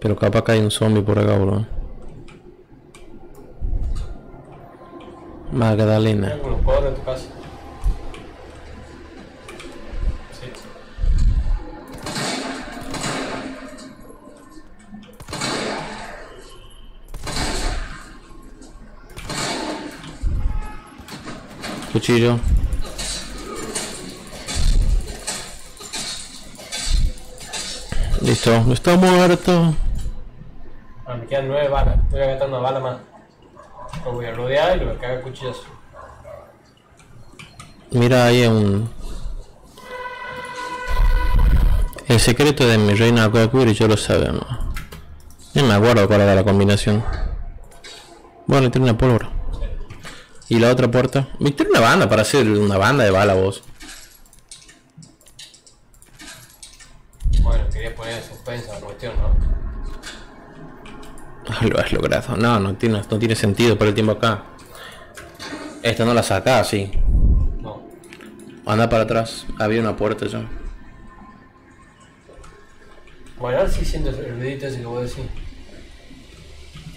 Speaker 2: Pero capaz que hay un zombie por acá, bro.
Speaker 3: ¿Hay
Speaker 2: Magdalena.
Speaker 3: algunos en tu casa?
Speaker 2: Cuchillo. Listo, está muerto.
Speaker 3: Ah, me quedan nueve balas. Voy a gastar una bala más. Lo voy a rodear y lo voy a cagar cuchillas.
Speaker 2: Mira ahí un... El secreto de mi reina Kokuri yo lo sabemos. No me acuerdo cuál era la combinación. Bueno, tiene una pólvora. Y la otra puerta. Me tiene una banda para hacer una banda de bala vos.
Speaker 3: Bueno, quería poner en suspenso la cuestión, ¿no?
Speaker 2: Lo has logrado. No, no tiene, no tiene sentido por el tiempo acá. Esta no la saca así.
Speaker 3: No.
Speaker 2: Anda para atrás. Había una puerta ya.
Speaker 3: Bueno, ahora sí siento el ruidito ese que vos decís.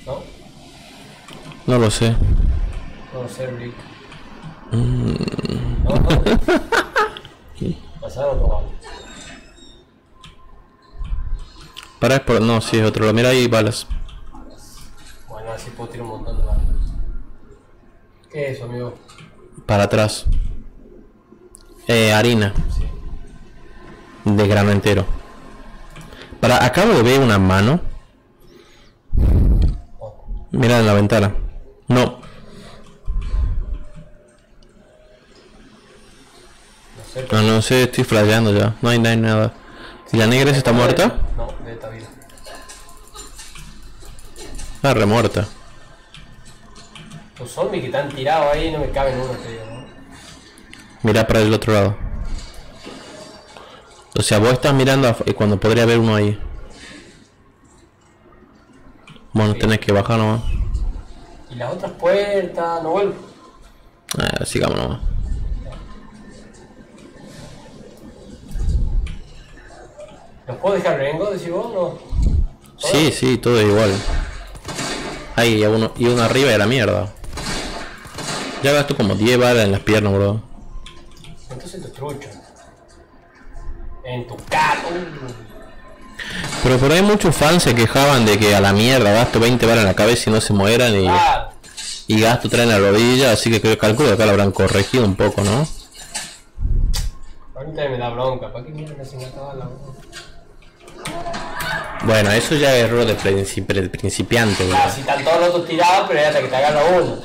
Speaker 3: ¿No?
Speaker 2: No lo sé.
Speaker 3: Sé, Rick. No, no. Pasaron dos.
Speaker 2: Para es por... No, sí es otro. Mira ahí balas.
Speaker 3: Bueno, así puedo tirar un montón de balas. ¿Qué es eso, amigo?
Speaker 2: Para atrás. Eh, harina.
Speaker 3: Sí.
Speaker 2: De grano entero. Para, acabo de ver una mano.
Speaker 3: Oh,
Speaker 2: Mira en la ventana. No.
Speaker 3: No.
Speaker 2: No, sé, estoy flasheando ya. No hay, no hay nada. ¿Y la negra está muerta?
Speaker 3: No, de esta vida.
Speaker 2: Ah, remuerta.
Speaker 3: Los zombies que están tirados ahí no me caben uno, te digo, ¿no?
Speaker 2: Mira para el otro lado. O sea, vos estás mirando cuando podría haber uno ahí. Bueno, tenés que bajar nomás.
Speaker 3: Y las otras puertas, no vuelvo.
Speaker 2: Ah, sigamos nomás.
Speaker 3: ¿Los puedo dejar rengo, decís vos? No.
Speaker 2: Sí, sí, todo es igual. Ahí, y uno, y uno arriba y a la mierda. Ya gasto como 10 balas en las piernas, bro.
Speaker 3: Entonces te trucho. En tu cara.
Speaker 2: Pero por ahí muchos fans se quejaban de que a la mierda gasto 20 balas en la cabeza y no se mueran y,
Speaker 3: Ah,
Speaker 2: y gasto 3 en la rodilla, así que creo, calculo que acá lo habrán corregido un poco, ¿no?
Speaker 3: ahorita me da bronca. ¿Para qué mierda me hacen esta bala?
Speaker 2: Bueno, eso ya es error de principi- principiante, boludo.
Speaker 3: Ah, si están todos los otros tirados, pero es hasta que te agarra uno.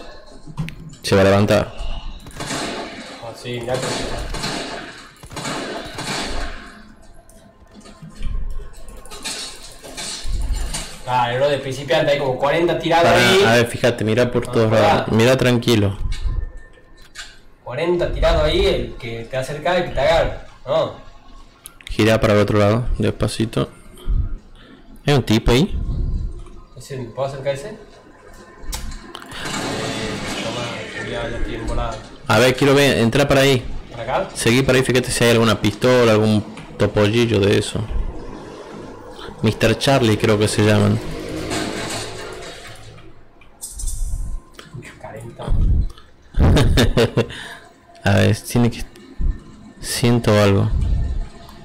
Speaker 2: Se va a levantar.
Speaker 3: Así, mirá que- Ah, error de principiante, hay como 40 tirados ahí.
Speaker 2: a ver, fíjate, mira por todos lados. Mira tranquilo.
Speaker 3: 40 tirados ahí, el que te acerca y que te agarra. No.
Speaker 2: Gira para el otro lado, despacito. ¿Hay un tipo ahí?
Speaker 3: Ese, ¿me ¿Puedo acercar ese?
Speaker 2: A ver, quiero ver, entra para ahí.
Speaker 3: ¿Para acá?
Speaker 2: Seguí para ahí, fíjate si hay alguna pistola, algún topollillo de eso. Mr. Charlie creo que se llaman.
Speaker 3: 40.
Speaker 2: A ver, tiene que... Siento algo.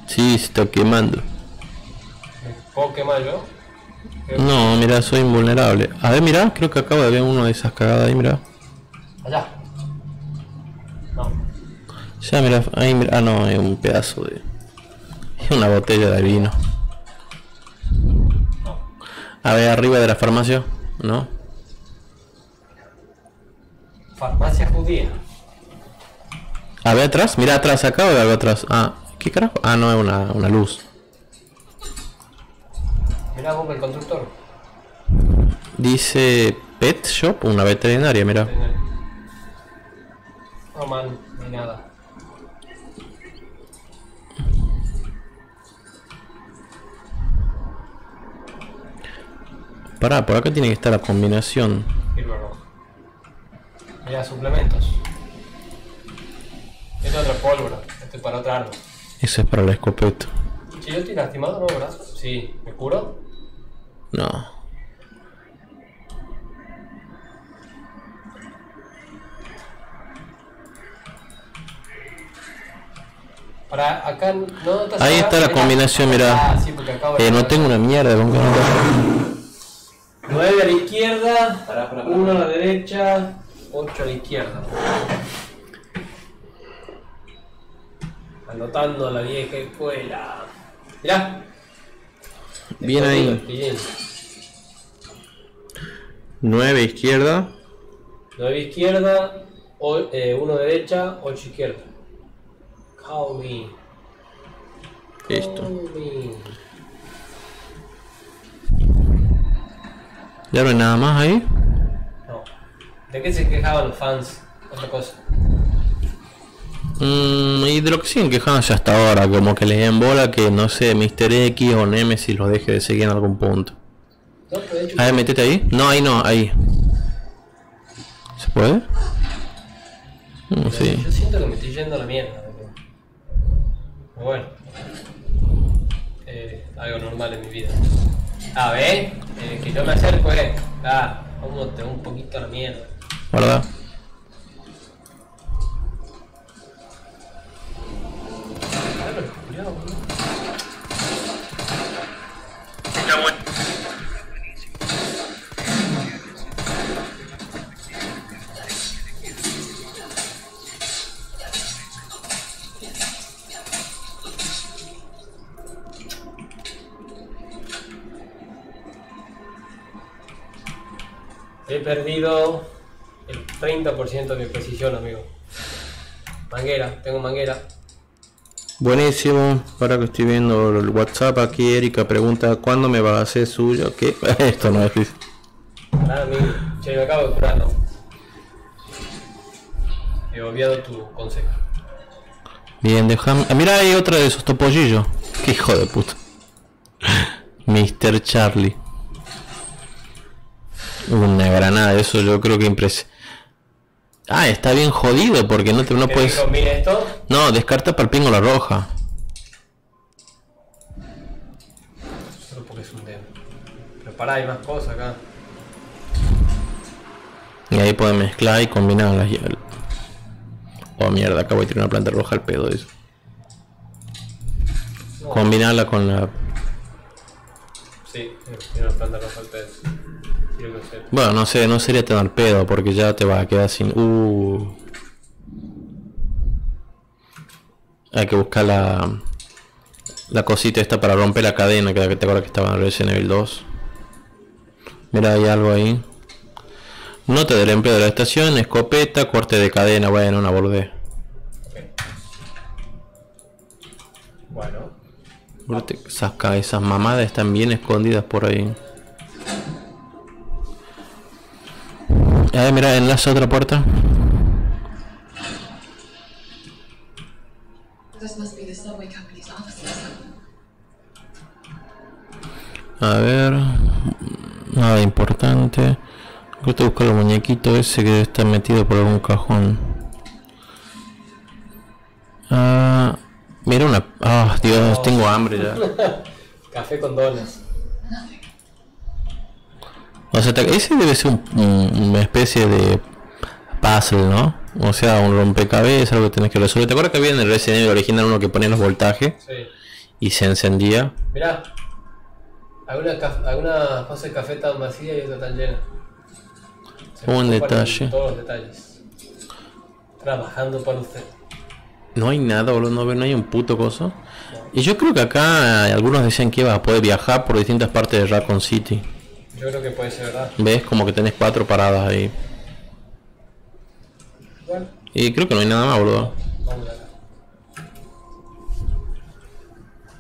Speaker 2: Sí, se está quemando.
Speaker 3: ¿Me puedo quemar yo?
Speaker 2: No, mira, soy invulnerable. A ver, mira, creo que acabo de ver uno de esas cagadas ahí, mira.
Speaker 3: Allá. No.
Speaker 2: Ya, mira, ahí, mira. Ah, no, es un pedazo de... Es una botella de vino.
Speaker 3: No.
Speaker 2: A ver, arriba de la farmacia. ¿No?
Speaker 3: Farmacia judía.
Speaker 2: A ver, atrás. Mira, atrás. Acabo de ver algo atrás. Ah, ¿qué carajo? Ah, no, es una, una luz.
Speaker 3: Mirá vos el constructor.
Speaker 2: Dice Pet Shop, una veterinaria, mira.
Speaker 3: No man, no hay nada.
Speaker 2: Pará, por acá tiene que estar la combinación.
Speaker 3: Mirá, suplementos. Este es otra pólvora. Este es para otra arma.
Speaker 2: Eso es para la escopeta.
Speaker 3: Si yo estoy lastimado, ¿no, verdad? Sí. ¿Me curo?
Speaker 2: No.
Speaker 3: Para acá no te
Speaker 2: Ahí está la combinación, mira.
Speaker 3: Ah, sí, porque acabo de.
Speaker 2: Eh, no tengo una mierda con que no tengo.
Speaker 3: 9 a la izquierda,
Speaker 1: Pará, pará, pará.
Speaker 3: 1 a la derecha, 8 a la izquierda. Anotando a la vieja escuela. Mirá.
Speaker 2: Bien ahí.
Speaker 3: Bien.
Speaker 2: 9 izquierda.
Speaker 3: 9 izquierda, 1 derecha, 8 izquierda. Call me.
Speaker 2: Listo.
Speaker 3: Call me.
Speaker 2: ¿Ya no hay nada más ahí?
Speaker 3: No. ¿De qué se quejaban los fans? Otra cosa.
Speaker 2: Mm, y de lo que siguen quejándose hasta ahora, como que les den bola que no sé, Mr. X o Nemesis los deje de seguir en algún punto. A ver, metete ahí. No, ahí no, ahí. ¿Se puede? Mm, sí.
Speaker 3: Yo siento que me estoy yendo a la mierda. pero- bueno. Eh, algo normal en mi vida. A ver, eh, que yo me acerco, eh. Ah, vamos un poquito a la mierda.
Speaker 2: ¿Verdad?
Speaker 3: 30% de mi precisión, amigo. Manguera, tengo manguera.
Speaker 2: Buenísimo. Ahora que estoy viendo el WhatsApp aquí, Erika pregunta ¿cuándo me va a hacer suyo? ¿Qué? Esto no es difícil.
Speaker 3: Nada, amigo. Che, me acabo de curar, ¿no? He obviado tu consejo.
Speaker 2: Bien, déjame. ah, Mira, hay otra de esos topollillos. Qué hijo de puta. Mr. Charlie. Una granada, eso yo creo que impresiona. Ah, está bien jodido porque no te no
Speaker 3: ¿Qué
Speaker 2: puedes.
Speaker 3: esto.
Speaker 2: No, descarta para el pingo la roja.
Speaker 3: Solo porque es un dedo. Pero pará, hay más cosas acá.
Speaker 2: Y ahí puedes mezclar y combinarlas. y el- Oh mierda, acabo de tirar una planta roja al pedo eso.
Speaker 3: No,
Speaker 2: Combinarla con la. Bueno, no sé, no sería tan al pedo porque ya te vas a quedar sin. Uh. Hay que buscar la. La cosita esta para romper la cadena, que te acuerdas que estaba en Resident Evil 2. Mira, hay algo ahí. Nota del empleo de la estación, escopeta, corte de cadena, bueno, una boludez.
Speaker 3: Ok. Bueno.
Speaker 2: Acuérdate que Esas, ca- esas mamadas están bien escondidas por ahí. Eh, mira, enlaza otra puerta. A ver. Nada importante. Creo que buscar el muñequito ese que está metido por algún cajón. Ah, mira una. Ah, Dios, tengo hambre ya.
Speaker 3: Café con donas.
Speaker 2: O sea, ese debe ser un- un- una especie de puzzle, ¿no? O sea, un rompecabezas, algo que tenés que resolver. ¿Te acuerdas que había en el Resident Evil original uno que ponía los voltajes
Speaker 3: Sí.
Speaker 2: y se encendía?
Speaker 3: Mirá. Algunas caf- algunas cosas de café tan vacías y otras tan llenas. Se
Speaker 2: Un detalle.
Speaker 3: Todos los detalles. Trabajando para usted.
Speaker 2: No hay nada, boludo, no, no hay un puto coso. Y yo creo que acá eh, algunos decían que ibas a poder viajar por distintas partes de Raccoon City.
Speaker 3: Yo creo que puede ser verdad.
Speaker 2: ¿Ves? Como que tenés cuatro paradas ahí.
Speaker 3: Bueno,
Speaker 2: Y creo que no hay nada más, boludo.
Speaker 3: vamos acá.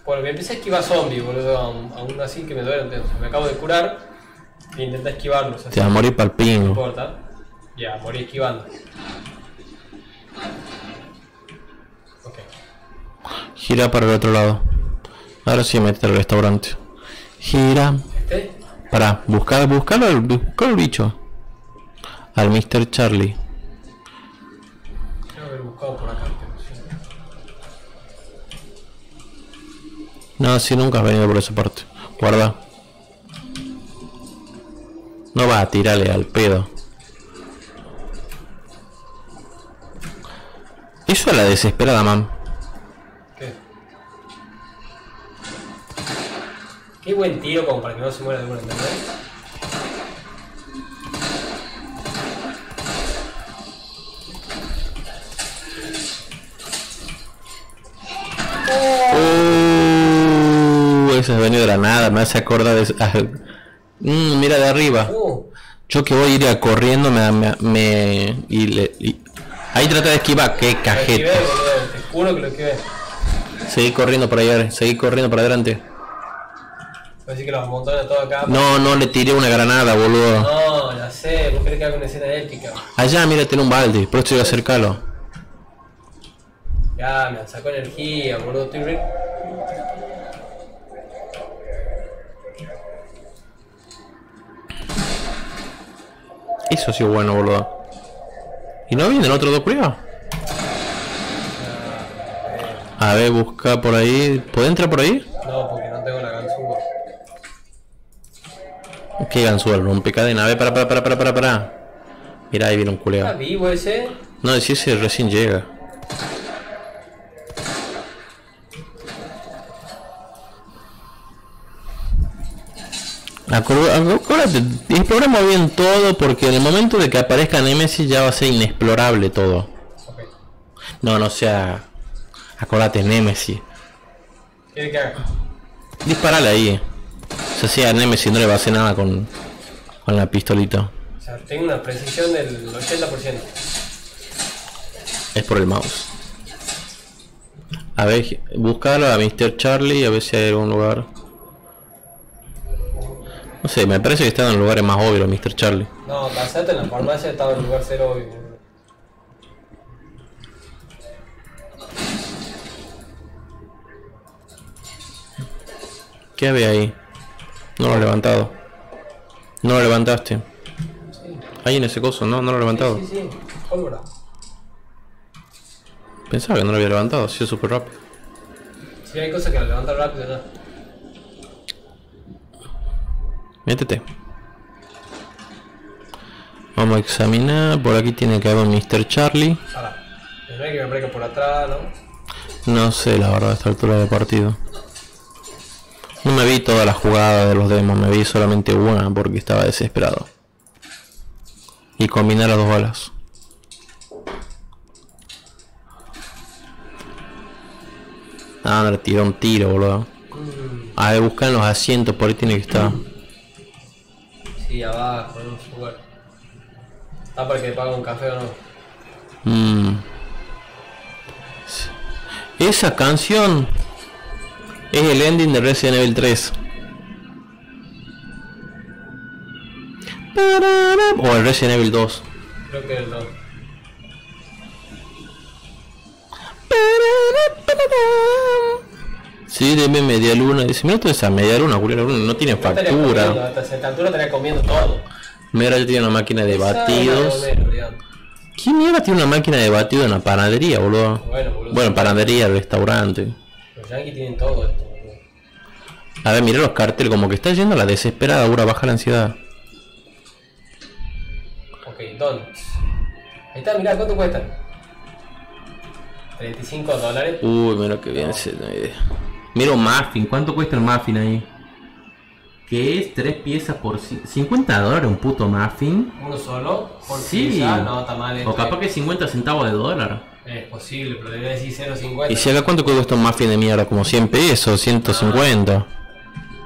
Speaker 3: Bueno, me empieza a esquivar zombies, boludo. Aún, así que me duele. entonces, Me acabo de curar. E intenté esquivarlos. Así
Speaker 2: Te vas a morir pa'l
Speaker 3: no importa. Ya, morí esquivando.
Speaker 2: Gira para el otro lado. Ahora sí mete al restaurante. Gira.
Speaker 3: Este.
Speaker 2: Para, buscar, buscar al, buscar al bicho. Al Mr. Charlie. No, si nunca has venido por esa parte. Guarda. No va a tirarle al pedo. Eso es la desesperada, mam.
Speaker 3: Qué buen tiro como para que no se muera de una, ¿entendés?
Speaker 2: Uh, ese ha venido de la nada, me hace acordar de... ah, mm, mira de arriba.
Speaker 3: Uh,
Speaker 2: Yo que voy a ir a corriendo me... me, me- y le- y- ahí trata de esquivar, qué
Speaker 3: lo
Speaker 2: cajeta.
Speaker 3: esquivé, boludo. Te juro que lo esquivé.
Speaker 2: Seguí corriendo para allá, seguí corriendo para adelante.
Speaker 3: Así que los amontones todo acá.
Speaker 2: No, no le tiré una granada, boludo.
Speaker 3: No, ya sé, vos querés que haga una escena épica.
Speaker 2: Allá, mira, tiene un balde, por eso voy a acercarlo.
Speaker 3: Ya, me sacó energía, boludo. Estoy re...
Speaker 2: Eso sí es bueno, boludo. ¿Y no vienen otros dos culiados? A ver, busca por ahí. ¿Puede entrar por ahí?
Speaker 3: No, porque no tengo la ganzúa.
Speaker 2: ¿Qué ganzúa? El rompecadena. A ver, para, para, para, para, para, para. Mira, ahí viene un
Speaker 3: ¿Está
Speaker 2: culeado.
Speaker 3: vivo ese?
Speaker 2: No, si ese recién llega. Acu- Acuérdate, exploremos bien todo porque en el momento de que aparezca Nemesis ya va a ser inexplorable todo. No, no sea. Acuérdate, Nemesis.
Speaker 3: ¿Quiere que haga?
Speaker 2: Disparale ahí. O sea, si a Nemesis no le va a hacer nada con, con la pistolita.
Speaker 3: O sea, tengo una precisión del 80%.
Speaker 2: Es por el mouse. A ver, buscalo a Mr. Charlie a ver si hay algún lugar. No sé, me parece que están en lugares más obvios Mr. Charlie.
Speaker 3: No, pasate en la farmacia, estaba en lugar cero boludo.
Speaker 2: ¿Qué había ahí? No lo he levantado. No lo levantaste.
Speaker 3: Sí,
Speaker 2: Ahí en ese coso, no, no lo he levantado.
Speaker 3: sí, sí. Pólvora.
Speaker 2: Pensaba que no lo había levantado, ha sido súper rápido.
Speaker 3: Sí, hay cosas que la levantan rápido ya.
Speaker 2: Métete. Vamos a examinar. Por aquí tiene que haber un Mr. Charlie.
Speaker 3: Ahora, no hay que me breque por atrás, ¿no?
Speaker 2: No sé la verdad a esta altura del partido. No me vi toda la jugada de los demos, me vi solamente una porque estaba desesperado. Y combinar las dos balas. Ah, le tiró un tiro, boludo. A ver, buscan los asientos, por ahí tiene que estar.
Speaker 3: Sí, abajo, en un lugar. Ah, para que pague un café o no.
Speaker 2: Mm. Esa canción es el ending de Resident Evil 3. O el Resident Evil 2.
Speaker 3: Creo que el 2.
Speaker 2: Sí, deme media luna. Dice, mira toda esa media luna, Julián Luna, no tiene
Speaker 3: Estaría
Speaker 2: factura.
Speaker 3: comiendo, Hasta esta altura estaría comiendo todo.
Speaker 2: Mira, yo tiene una máquina de batidos. ¿Quién mierda tiene una máquina de batido en la panadería, boludo?
Speaker 3: Bueno, boludo.
Speaker 2: Bueno, panadería, restaurante.
Speaker 3: Los yankees tienen todo esto.
Speaker 2: A ver, mira los carteles, como que está yendo a la desesperada, ahora baja la ansiedad.
Speaker 3: Ok, ¿dónde? Ahí está, mirá, ¿cuánto cuestan? 35 dólares.
Speaker 2: Uy, mira que bien se... eh. Mira un muffin, ¿cuánto cuesta el muffin ahí? ¿Qué es? Tres piezas por ci- 50 dólares un puto muffin.
Speaker 3: Uno solo. Por
Speaker 2: Sí.
Speaker 3: pieza, no, está mal.
Speaker 2: O capaz que 50 centavos de dólar.
Speaker 3: Es posible, pero debe decir 0.50.
Speaker 2: Y si acá cuánto cuesta un muffin de mierda, como 100 pesos, 150.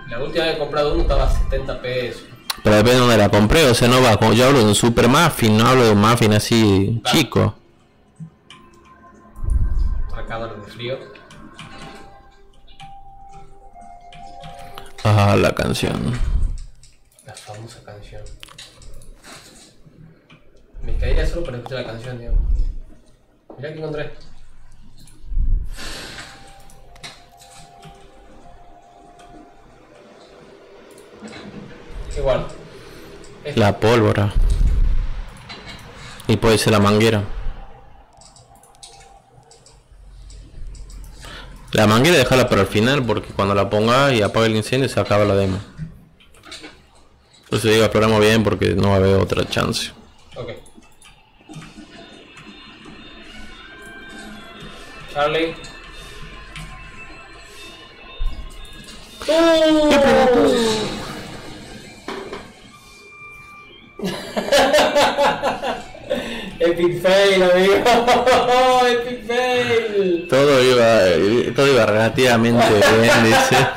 Speaker 3: La última vez que he comprado uno estaba a 70 pesos.
Speaker 2: Pero depende de dónde la compré, o sea, no va, como yo hablo de un super muffin, no hablo de un muffin así chico.
Speaker 3: Cámara de frío.
Speaker 2: Ah, la canción.
Speaker 3: La famosa canción. Me caería solo para escuchar la canción, digamos. Mirá que encontré. Igual. Es
Speaker 2: La pólvora. Y puede ser la manguera. La manguera dejarla para el final porque cuando la ponga y apaga el incendio se acaba la demo. Eso digo, exploramos bien porque no va a haber otra chance.
Speaker 3: Charlie. Epic fail, amigo. Epic fail.
Speaker 2: Todo iba, todo iba relativamente bien, dice.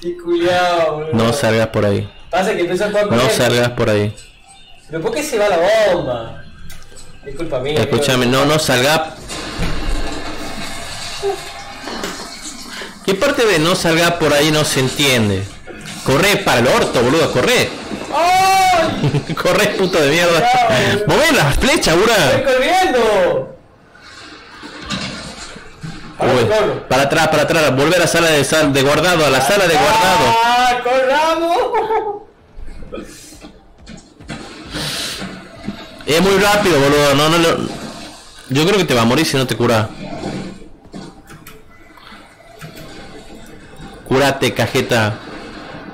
Speaker 3: Qué culiao, boludo.
Speaker 2: No salgas por ahí.
Speaker 3: Pasa que empezó a jugar con
Speaker 2: No
Speaker 3: él.
Speaker 2: salgas por ahí.
Speaker 3: Pero ¿por qué se va la bomba? Es culpa mía. amigo.
Speaker 2: Escúchame, no, no salga. ¿Qué parte de no salga por ahí no se entiende? Corre para el orto, boludo, corre.
Speaker 3: ¡Ay!
Speaker 2: corre, puto de mierda. Mueve las flechas,
Speaker 3: ¡Estoy
Speaker 2: bura.
Speaker 3: corriendo!
Speaker 2: Uy,
Speaker 3: corro.
Speaker 2: para atrás, para atrás, volver a la sala de, sal, de guardado, a la sala de guardado.
Speaker 3: ¡Ah! ¡Corramos!
Speaker 2: Es muy rápido, boludo. No, no, no. Yo creo que te va a morir si no te curas. Curate, cajeta.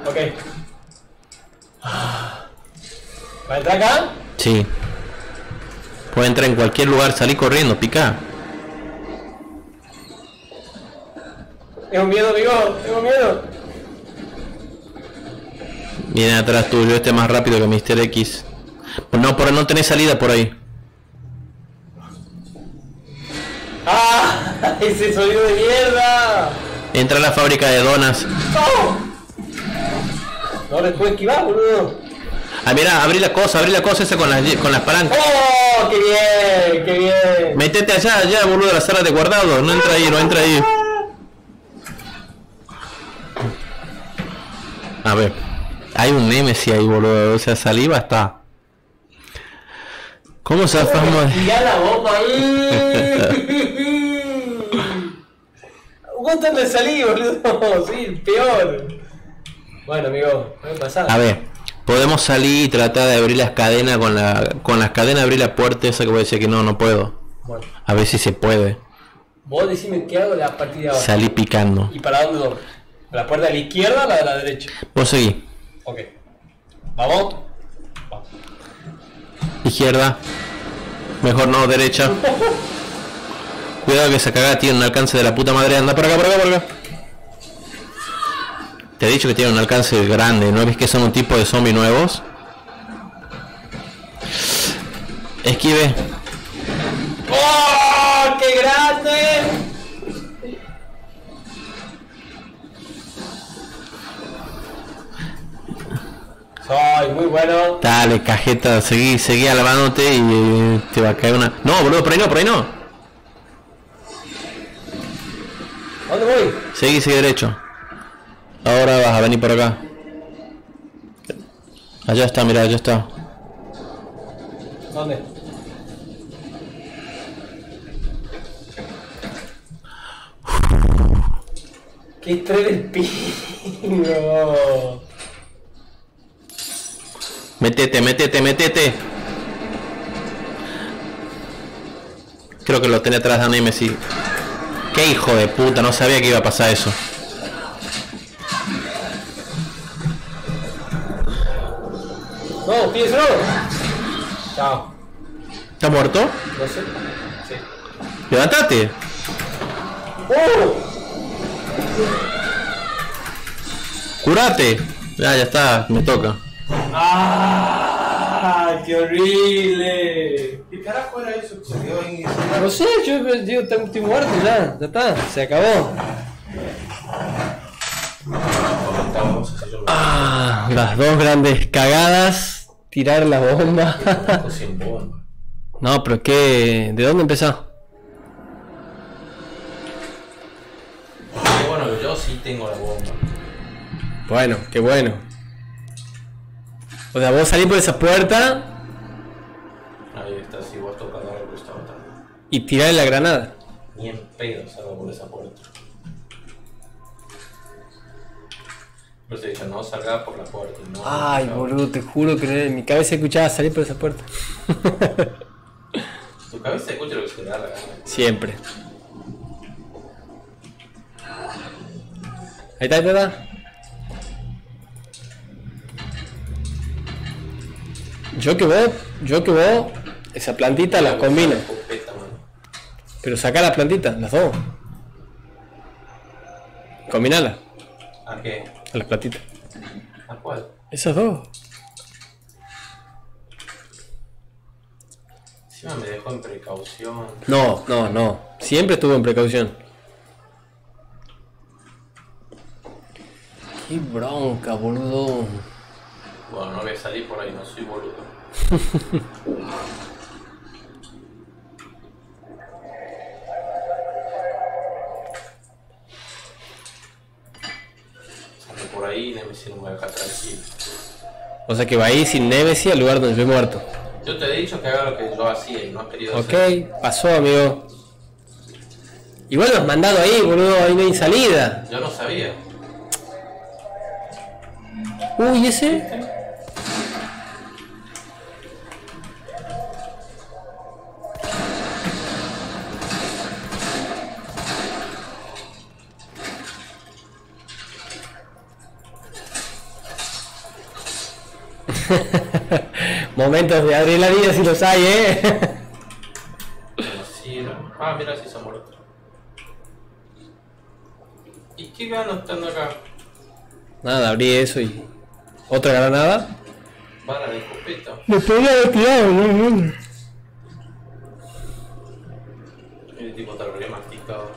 Speaker 3: Ok. ¿Va a entrar acá?
Speaker 2: Sí. Puede entrar en cualquier lugar, salir corriendo, pica.
Speaker 3: Tengo miedo, amigo. Tengo miedo.
Speaker 2: Viene atrás tuyo, este es más rápido que Mr. X. No, por no tenés salida por ahí.
Speaker 3: ¡Ah! ¡Ese sonido de mierda!
Speaker 2: Entra a la fábrica de donas.
Speaker 3: ¡Oh! No le puedo esquivar, boludo.
Speaker 2: Ah, mira, abrí la cosa, abrí la cosa esa con las, con las palancas.
Speaker 3: ¡Oh! ¡Qué bien! ¡Qué bien!
Speaker 2: Métete allá, allá, boludo, a la sala de guardado. No entra ahí, no entra ahí. A ver. Hay un Nemesis ahí, boludo. O sea, saliva está. ¿Cómo zafamos?
Speaker 3: ¡Tira la bomba ahí! ¿Cuánto me salí, boludo? Sí, peor. Bueno, amigo, ¿qué pasa?
Speaker 2: A ver, podemos salir y tratar de abrir las cadenas con la con las cadenas abrir la puerta esa que voy a decir que no, no puedo.
Speaker 3: Bueno,
Speaker 2: A ver si se puede.
Speaker 3: vos decime qué hago de a partir de ahora.
Speaker 2: Salí picando.
Speaker 3: ¿Y para dónde voy? ¿La puerta de la izquierda o la de la derecha?
Speaker 2: Vos seguí.
Speaker 3: Ok. ¿Vamos? Vamos.
Speaker 2: Izquierda. Mejor no, derecha. Cuidado que esa cagada tiene un alcance de la puta madre. Anda por acá, por acá, por acá. Te he dicho que tiene un alcance grande. ¿No ves que son un tipo de zombies nuevos? Esquive.
Speaker 3: ¡Oh! ¡Qué grande! Soy muy bueno.
Speaker 7: Dale, cajeta. Seguí, seguí alabándote y eh, te va a caer una... No, boludo, por ahí no, por ahí no. Seguí, seguí derecho. Ahora vas a venir por acá. Allá está, mira, allá está.
Speaker 3: ¿Dónde? ¡Qué el pino!
Speaker 7: Métete, métete, métete. Creo que lo tenía atrás de Nemesis. Qué hijo de puta, no sabía que iba a pasar eso.
Speaker 3: No, solo. Chao.
Speaker 7: ¿Está muerto?
Speaker 3: No sé. Sí.
Speaker 7: Levántate.
Speaker 3: ¡Oh!
Speaker 7: Curate. Ya, ya está, me toca.
Speaker 3: ¡Ah! ¡Qué horrible!
Speaker 2: ¿Qué carajo era eso? Se quedó ahí.
Speaker 3: No sé, yo digo, tengo- estoy muerto ya, ya está, se acabó.
Speaker 7: Ah, las dos grandes cagadas. Tirar la bomba. no, pero qué. ¿De dónde empezó?
Speaker 2: Qué bueno yo sí tengo la bomba.
Speaker 3: Bueno, qué bueno. O sea, vos salís por esa puerta
Speaker 2: Ahí está, si vos tocas algo está botando.
Speaker 3: y tirás la granada.
Speaker 2: Ni en pedo salgo por esa puerta. Pero se dicho, no salga por la puerta. No,
Speaker 3: Ay,
Speaker 2: no.
Speaker 3: boludo, te juro que en mi cabeza escuchaba salir por esa puerta.
Speaker 2: Tu cabeza escucha lo que se da la gana.
Speaker 3: Siempre. Ahí está, ahí está, Yo que vos, yo que vos, esa plantita las combino. Pero saca las plantitas, las dos. Combinalas,
Speaker 2: ¿A qué?
Speaker 3: a las plantitas.
Speaker 2: ¿A cuál?
Speaker 3: Esas dos.
Speaker 2: Encima me dejó en precaución.
Speaker 3: No, no, no. Siempre estuvo en precaución. Qué bronca, boludo.
Speaker 2: Bueno, no voy a salir por ahí, no soy boludo. Salgo por ahí y Nemesis no me deja tranquilo.
Speaker 3: O sea que va ahí sin Nemesis al lugar donde yo he muerto.
Speaker 2: Yo te he dicho que haga lo que yo hacía y no has querido
Speaker 3: Ok,
Speaker 2: hacer.
Speaker 3: pasó, amigo. Igual has mandado ahí, boludo, ahí no hay salida.
Speaker 2: Yo no sabía.
Speaker 3: Uy, ese. Momentos de adrenalina si los hay, eh.
Speaker 2: Sí, no. Ah, mira, si se ha muerto. ¿Y qué gano estando acá?
Speaker 3: Nada, abrí eso y. Otra granada.
Speaker 2: Bala de escopeta.
Speaker 3: Me podría haber tirado, no,
Speaker 2: El tipo te lo habría masticado.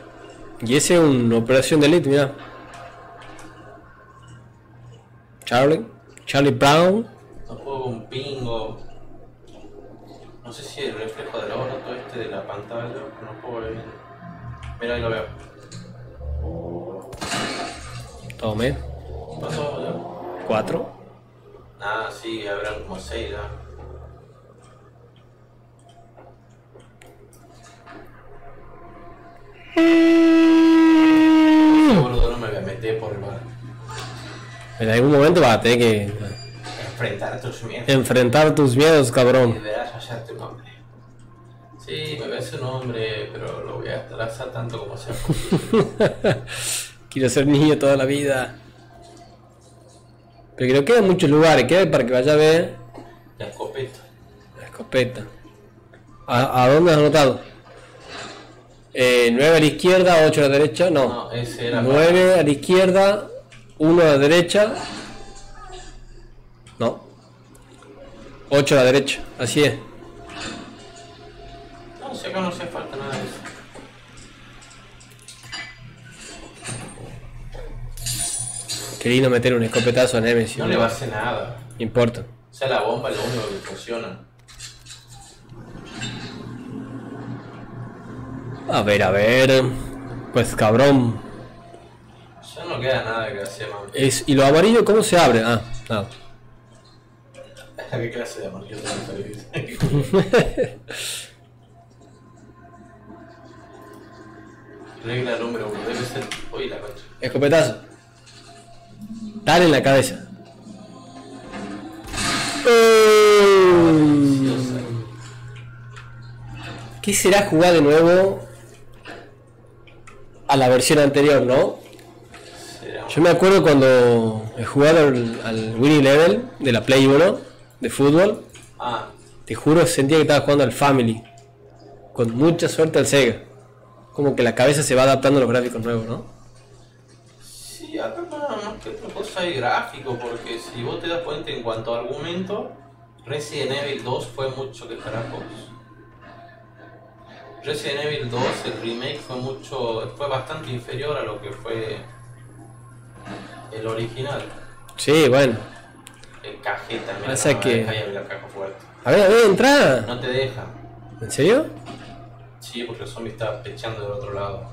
Speaker 3: Y ese es una operación de elite, mira. Charlie. Charlie Brown.
Speaker 2: No puedo con pingo. No sé si el reflejo del orto este de la pantalla. No puedo ver bien. Mira, ahí lo veo.
Speaker 3: Tome.
Speaker 2: ¿Qué pasó? ya?
Speaker 3: Cuatro.
Speaker 2: Ah, sí, habrán como seis ya. Boludo no me voy a meter por el bar.
Speaker 3: En algún momento vas a tener que
Speaker 2: Enfrentar tus miedos.
Speaker 3: enfrentar tus miedos,
Speaker 2: Y
Speaker 3: cabrón.
Speaker 2: deberás hallarte un hombre. Sí, me ves un hombre, pero lo voy a atrasar tanto como sea.
Speaker 3: Quiero ser niño toda la vida. Pero que no quedan muchos lugares, queda para que vaya a ver
Speaker 2: La escopeta.
Speaker 3: la escopeta. ¿A, a dónde has anotado? Eh, 9 a la izquierda, 8 a la derecha, no.
Speaker 2: No, ese era
Speaker 3: 9 a la izquierda, 1 a la derecha. 8 a la derecha, así es.
Speaker 2: No, si acá no hace falta nada de eso.
Speaker 3: Qué lindo meter un escopetazo a Nemesis.
Speaker 2: No le va a hacer nada.
Speaker 3: No importa.
Speaker 2: O sea, la bomba es lo único que funciona.
Speaker 3: A ver, a ver. Pues cabrón.
Speaker 2: Ya no queda nada que hacer, man.
Speaker 3: Es, ¿Y lo amarillo cómo se abre? Ah, nada.
Speaker 2: ¿Qué clase de te Regla número uno, debe ser. Uy, la concha.
Speaker 3: Escopetazo. Dale en la cabeza. ¿Qué será jugar de nuevo a la versión anterior, no? Yo me acuerdo cuando he jugado al, al Winning Level de la Play 1 de fútbol.
Speaker 2: Ah,
Speaker 3: Te juro, sentía que estaba jugando al Family. Con mucha suerte al Sega. Como que la cabeza se va adaptando a los gráficos nuevos, ¿no?
Speaker 2: sí, acá no, más que otra cosa hay gráfico, porque si vos te das cuenta en cuanto a argumento, Resident Evil 2 fue mucho que carajos. Resident Evil 2, el remake fue mucho, fue bastante inferior a lo que fue el original.
Speaker 3: Sí, bueno.
Speaker 2: El cajeta,
Speaker 3: que-
Speaker 2: deja ahí abrir la caja fuerte.
Speaker 3: A ver, a ver, entra.
Speaker 2: No te deja.
Speaker 3: ¿En serio?
Speaker 2: Sí, porque el zombie está pechando del otro lado.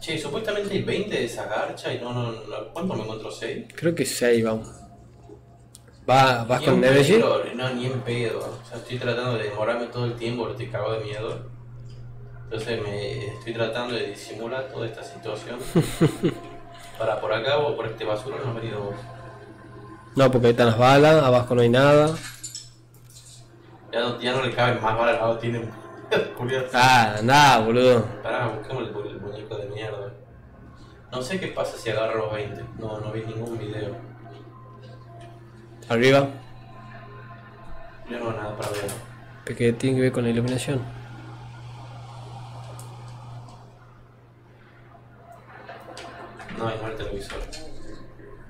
Speaker 2: Che, supuestamente hay 20 de esa garcha y no, no, no. ¿Cuánto me encontró? ¿6?
Speaker 3: Creo que sí, ahí vamos. Va, ¿Vas con
Speaker 2: en pedo, No, ni en pedo. O sea, estoy tratando de demorarme todo el tiempo porque estoy cagado de miedo. Entonces me estoy tratando de disimular toda esta situación. Para por acá o por este basura no has venido vos.
Speaker 3: No, porque ahí están las balas, abajo no hay nada.
Speaker 2: Ya no, ya no le caben más balas al lado, tienen.
Speaker 3: Ah, nada, boludo.
Speaker 2: Pará, busquemos el, el muñeco de mierda. No sé qué pasa si agarro los 20. No, no vi ningún video.
Speaker 3: Arriba.
Speaker 2: Yo no veo nada para ver.
Speaker 3: Porque tiene que ver con la iluminación.
Speaker 2: No, no el televisor.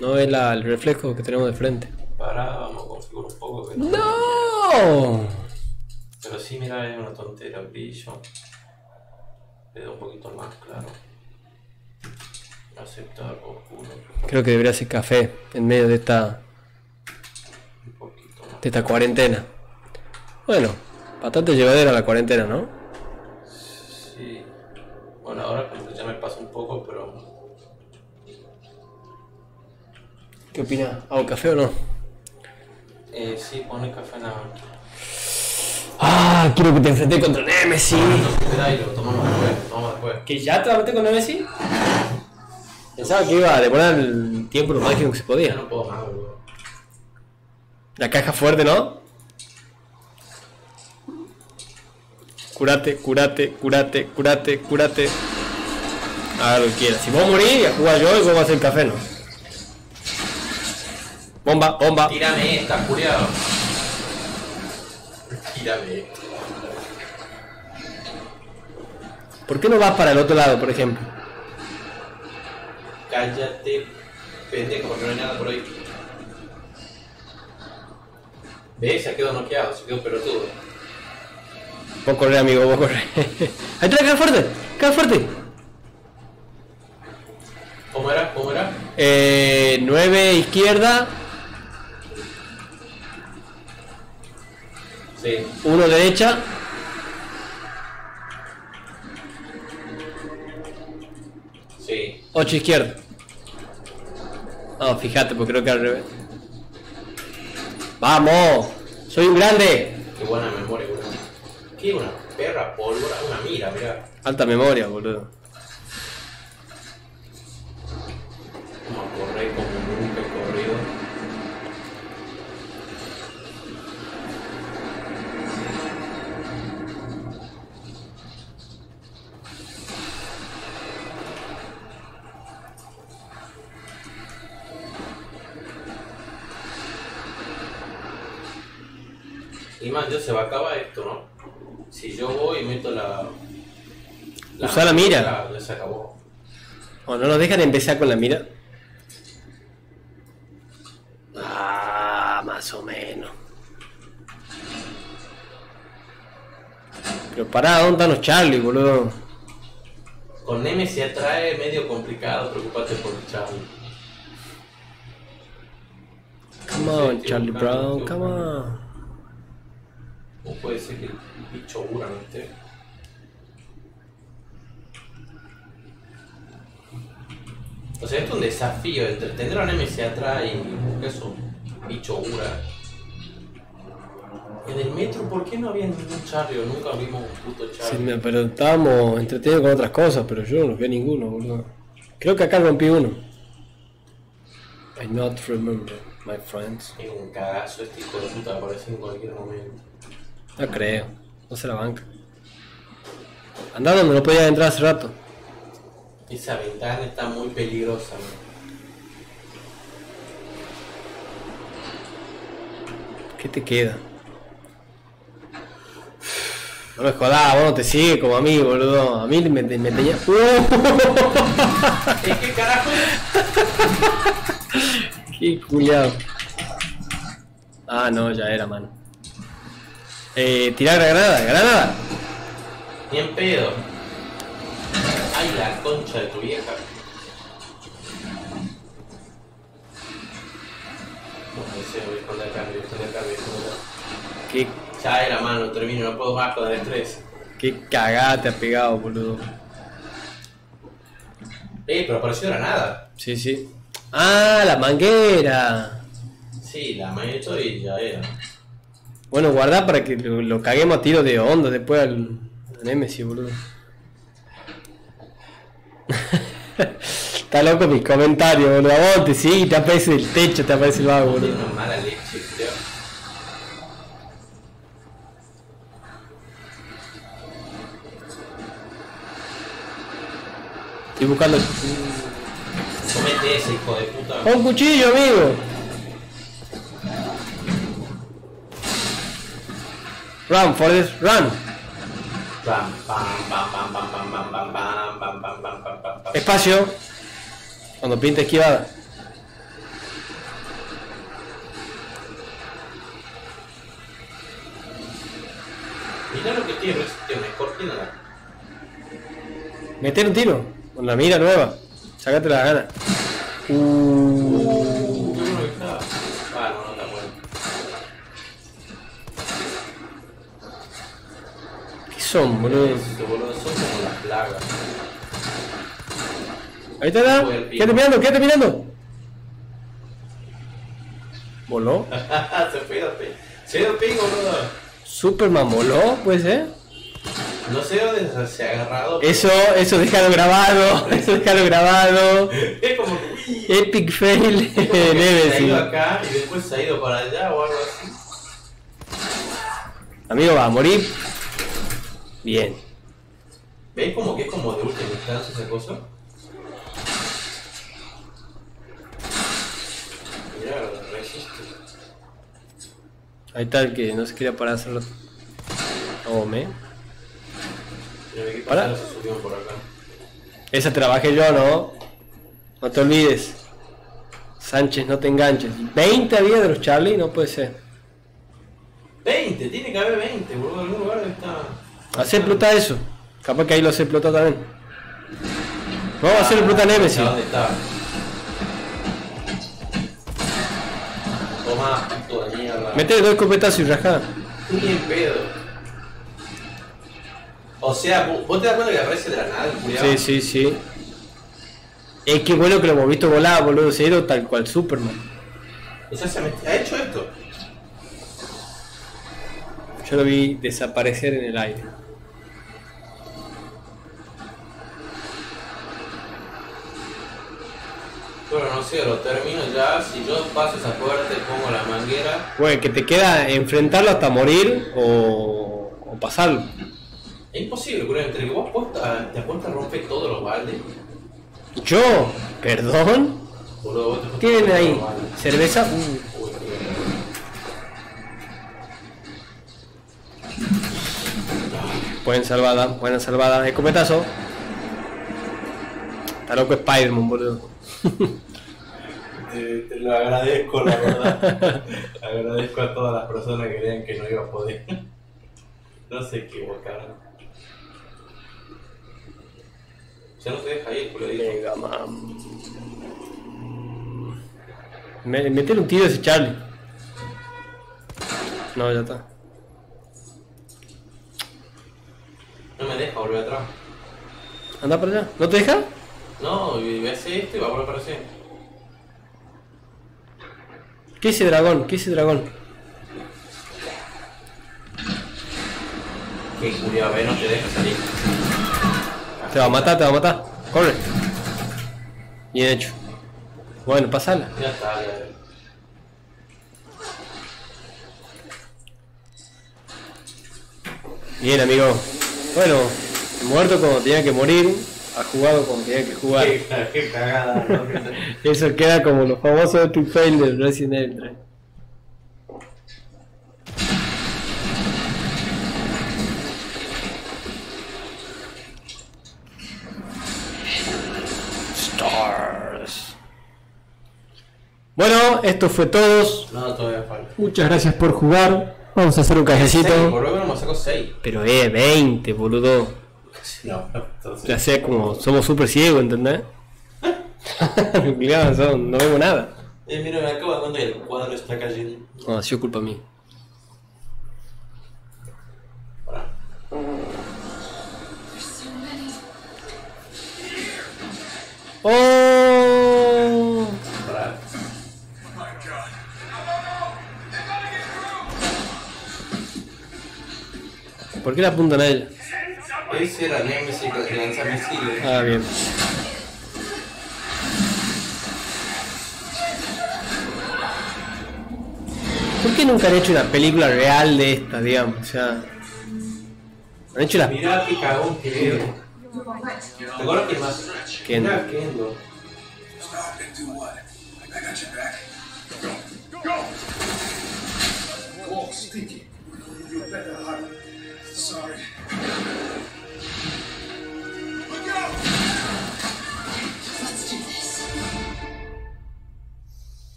Speaker 3: No es la- el reflejo que tenemos de frente.
Speaker 2: Pará, vamos a configurar un poco. Que
Speaker 3: ¡No!
Speaker 2: Pero sí, mira, es una tontera, brillo. Le da un poquito más, claro. Aceptar, oscuro,
Speaker 3: Creo que debería ser café en medio de esta,
Speaker 2: un poquito más.
Speaker 3: de esta cuarentena. Bueno, bastante llevadera la cuarentena, ¿no?
Speaker 2: Sí. Bueno, ahora ya me pasa un poco, pero
Speaker 3: ¿Qué opinas? ¿Hago café o no?
Speaker 2: eh, sí, pone café nada más.
Speaker 3: Ah, quiero que te enfrentes contra Nemesis.
Speaker 2: Espera y lo tomamos después, lo tomamos después.
Speaker 3: ¿Que ya te la metes con Nemesis? Pensaba que iba a demorar el tiempo lo máximo que se
Speaker 2: Ya
Speaker 3: podía.
Speaker 2: no puedo más, boludo.
Speaker 3: La caja fuerte, ¿no? Curate, curate, curate, curate, curate. Haga lo que quieras. Si vos morís, a jugar yo y vos vas a hacer café, ¿no? Bomba, bomba.
Speaker 2: Tírame esta, culiado. Tírame esta.
Speaker 3: ¿Por qué no vas para el otro lado, por ejemplo?
Speaker 2: Cállate, pendejo, porque no hay nada por ahí. ¿Ves? Se quedó noqueado, se quedó pelotudo.
Speaker 3: Vos correr, amigo, vos correr. Ahí está, caja fuerte, caja fuerte.
Speaker 2: ¿Cómo era? ¿Cómo era?
Speaker 3: Eh, 9 izquierda,
Speaker 2: Sí.
Speaker 3: 1 derecha.
Speaker 2: Sí.
Speaker 3: 8 izquierda. No, fíjate, porque creo que al revés. ¡Vamos! ¡Soy un grande!
Speaker 2: Qué buena memoria, boludo. ¿Qué? Una perra pólvora, una mira, mirá.
Speaker 3: Alta memoria, boludo.
Speaker 2: Man, ya se va a acabar esto, ¿no? Si yo voy y meto la...
Speaker 3: Usa la mira.
Speaker 2: Ya, ya se acabó.
Speaker 3: ¿O no nos dejan empezar con la mira? Ah, más o menos. Pero pará, ¿dónde están los Charlie, boludo?
Speaker 2: Con Nemesis atrae medio complicado, preocupate por Charlie.
Speaker 3: Come on, Charlie Brown, come on.
Speaker 2: ¿Cómo puede ser que el bicho Ura no esté? O sea, esto es un desafío entre tener a Nemesis atrás y buscar su bicho Ura. En el metro, ¿por qué no había ningún Charlie o nunca vimos un puto
Speaker 3: Sí,
Speaker 2: Charlie?
Speaker 3: me- pero estábamos entretenidos con otras cosas, pero yo no los vi ninguno, boludo. Creo que acá rompí uno. I not remember, my friends.
Speaker 2: Es un cagazo, este hijo de puta aparece en cualquier momento.
Speaker 3: No creo, no se la banca. Andá donde no podía entrar hace rato.
Speaker 2: Esa ventana está muy peligrosa, man.
Speaker 3: ¿Qué te queda? No me jodás, vos no te sigues como a mí, boludo. A mí me, me tenía.
Speaker 2: ¿Es que carajo?
Speaker 3: Qué culiado. Ah, no, ya era, mano. Eh, tirar granada, granada.
Speaker 2: Ni en pedo. Ay, la concha de tu vieja. La la la
Speaker 3: Qué,
Speaker 2: Ya era, mano, termino, no puedo más con el estrés.
Speaker 3: qué cagada te ha pegado, boludo.
Speaker 2: Eh, pero apareció de la nada.
Speaker 3: Sí, sí. Ah, la manguera.
Speaker 2: Sí, la maestro y ya era.
Speaker 3: Bueno, guardá para que lo, lo caguemos a tiro de onda después al, al Nemesis, boludo. Está loco mis comentarios, boludo. A vos te sí, te aparece el techo, te aparece el vago, boludo.
Speaker 2: una mala leche, creo.
Speaker 3: Estoy buscando.
Speaker 2: Comete ese, hijo de puta.
Speaker 3: ¡Un cuchillo, amigo!
Speaker 2: Pam, pam, pam.
Speaker 3: Espacio. Cuando pinta esquivada.
Speaker 2: Mirá lo que tiene, tiene la
Speaker 3: Meter un tiro. Con la mira nueva. Sácate la gana. Uh,
Speaker 2: Qué bueno que estaba. Ah, no, no está bueno.
Speaker 3: ¿Qué son, boludo?
Speaker 2: Son como las plagas.
Speaker 3: Ahí
Speaker 2: el pico.
Speaker 3: Quédate mirando, quédate mirando. ¿Voló?
Speaker 2: se fue el ping. Se dio el ping, boludo.
Speaker 3: ¿Superman voló? ¿Puede ser?
Speaker 2: No sé dónde se ha agarrado.
Speaker 3: Eso, eso déjalo grabado. Eso déjalo grabado.
Speaker 2: Es como que,
Speaker 3: Epic fail.
Speaker 2: es como que se ha ido acá y después se ha ido para allá o algo así.
Speaker 3: Amigo, va a morir. Bien.
Speaker 2: ¿Veis como que es como de última instancia esa cosa? Mirá, resiste.
Speaker 3: Ahí el que no se quería parar hace rato. Oh, me.
Speaker 2: Subieron por acá.
Speaker 3: Esa trabajé yo, ¿no? No te olvides. Sánchez, no te enganches. 20 había de los Charlie, no puede ser.
Speaker 2: 20, tiene que haber 20, boludo. En algún lugar está.
Speaker 3: Hace explotar eso. Capaz que ahí lo hace explotar también. Vamos a hacer explotar Nemesis.
Speaker 2: ¿Dónde está? Toma, puto de mierda.
Speaker 3: Mete dos escopetazos y rajá.
Speaker 2: Ni en pedo. O sea, vo- vos te das cuenta que aparece de la nada el?
Speaker 3: Sí, sí, sí. Es que bueno que lo hemos visto volar, boludo. Ido tal cual Superman.
Speaker 2: Me- ha hecho esto.
Speaker 3: Yo lo vi desaparecer en el aire.
Speaker 2: Bueno, no sé, lo termino ya. Si yo paso esa puerta pongo la manguera.
Speaker 3: Bueno, que te queda enfrentarlo hasta morir o, o pasarlo.
Speaker 2: Es imposible, culiao. Entre que vos apuestas- te apuestas a romper todos los baldes.
Speaker 3: Yo, perdón.
Speaker 2: Boludo, vos te apuestas a
Speaker 3: ¿Qué tienen ahí? ¿Cerveza? Uh,
Speaker 2: Uy, qué
Speaker 3: buen salvada, buena salvada. Escopetazo. Está loco Spider-Man, boludo.
Speaker 2: Te, te lo agradezco, la verdad. agradezco a todas las personas que creían que no iba a poder. no se equivocaron. Ya no te deja ir, culo.
Speaker 3: Mega Man. Me, meter un tiro a ese Charlie. No, ya está.
Speaker 2: No me deja volver atrás.
Speaker 3: Anda para allá. ¿No te deja?
Speaker 2: No, y ve hace esto y va a volver a aparecer.
Speaker 3: ¿Qué ese dragón? ¿Qué ese dragón?
Speaker 2: Que culiado, no te deja salir.
Speaker 3: Te va a matar, te va a matar. Corre. Bien hecho. Bueno, pasala.
Speaker 2: Ya está, ya.
Speaker 3: Bien, amigo. Bueno, muerto como tenía que morir, ha jugado como tenía que jugar.
Speaker 2: Qué, qué cagada, ¿no?
Speaker 3: Eso queda como los famosos Epic Fail del Resident Evil 3. Stars. Bueno, esto fue todo.
Speaker 2: No, todavía falta.
Speaker 3: Muchas gracias por jugar. Vamos a hacer un
Speaker 2: Seis,
Speaker 3: cafecito.
Speaker 2: Por lo menos me saco 6.
Speaker 3: Pero eh, 20, boludo.
Speaker 2: No, entonces.
Speaker 3: Ya sé, como somos súper ciegos, ¿entendés? Claro, son- no vemos nada.
Speaker 2: Eh, mira, me acabo de cuenta que el cuadro está cayendo.
Speaker 3: No, ha sido culpa mía. ¡Oh!
Speaker 2: Pará.
Speaker 3: ¿Por qué le apuntan a
Speaker 2: era Nemesis que lanza misiles.
Speaker 3: Ah, bien. ¿Por qué nunca han hecho una película real de esta, digamos? O sea. Han hecho la.
Speaker 2: Mirá qué cagón que es. ¿Te acuerdas que más?
Speaker 3: Kendo.
Speaker 2: Mirá Kendo.
Speaker 6: Stop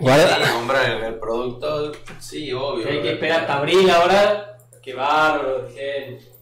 Speaker 3: Guarda.
Speaker 2: Sí, el, el producto, sí, obvio.
Speaker 3: Hay que esperar hasta abril ahora. Qué bárbaro, gente.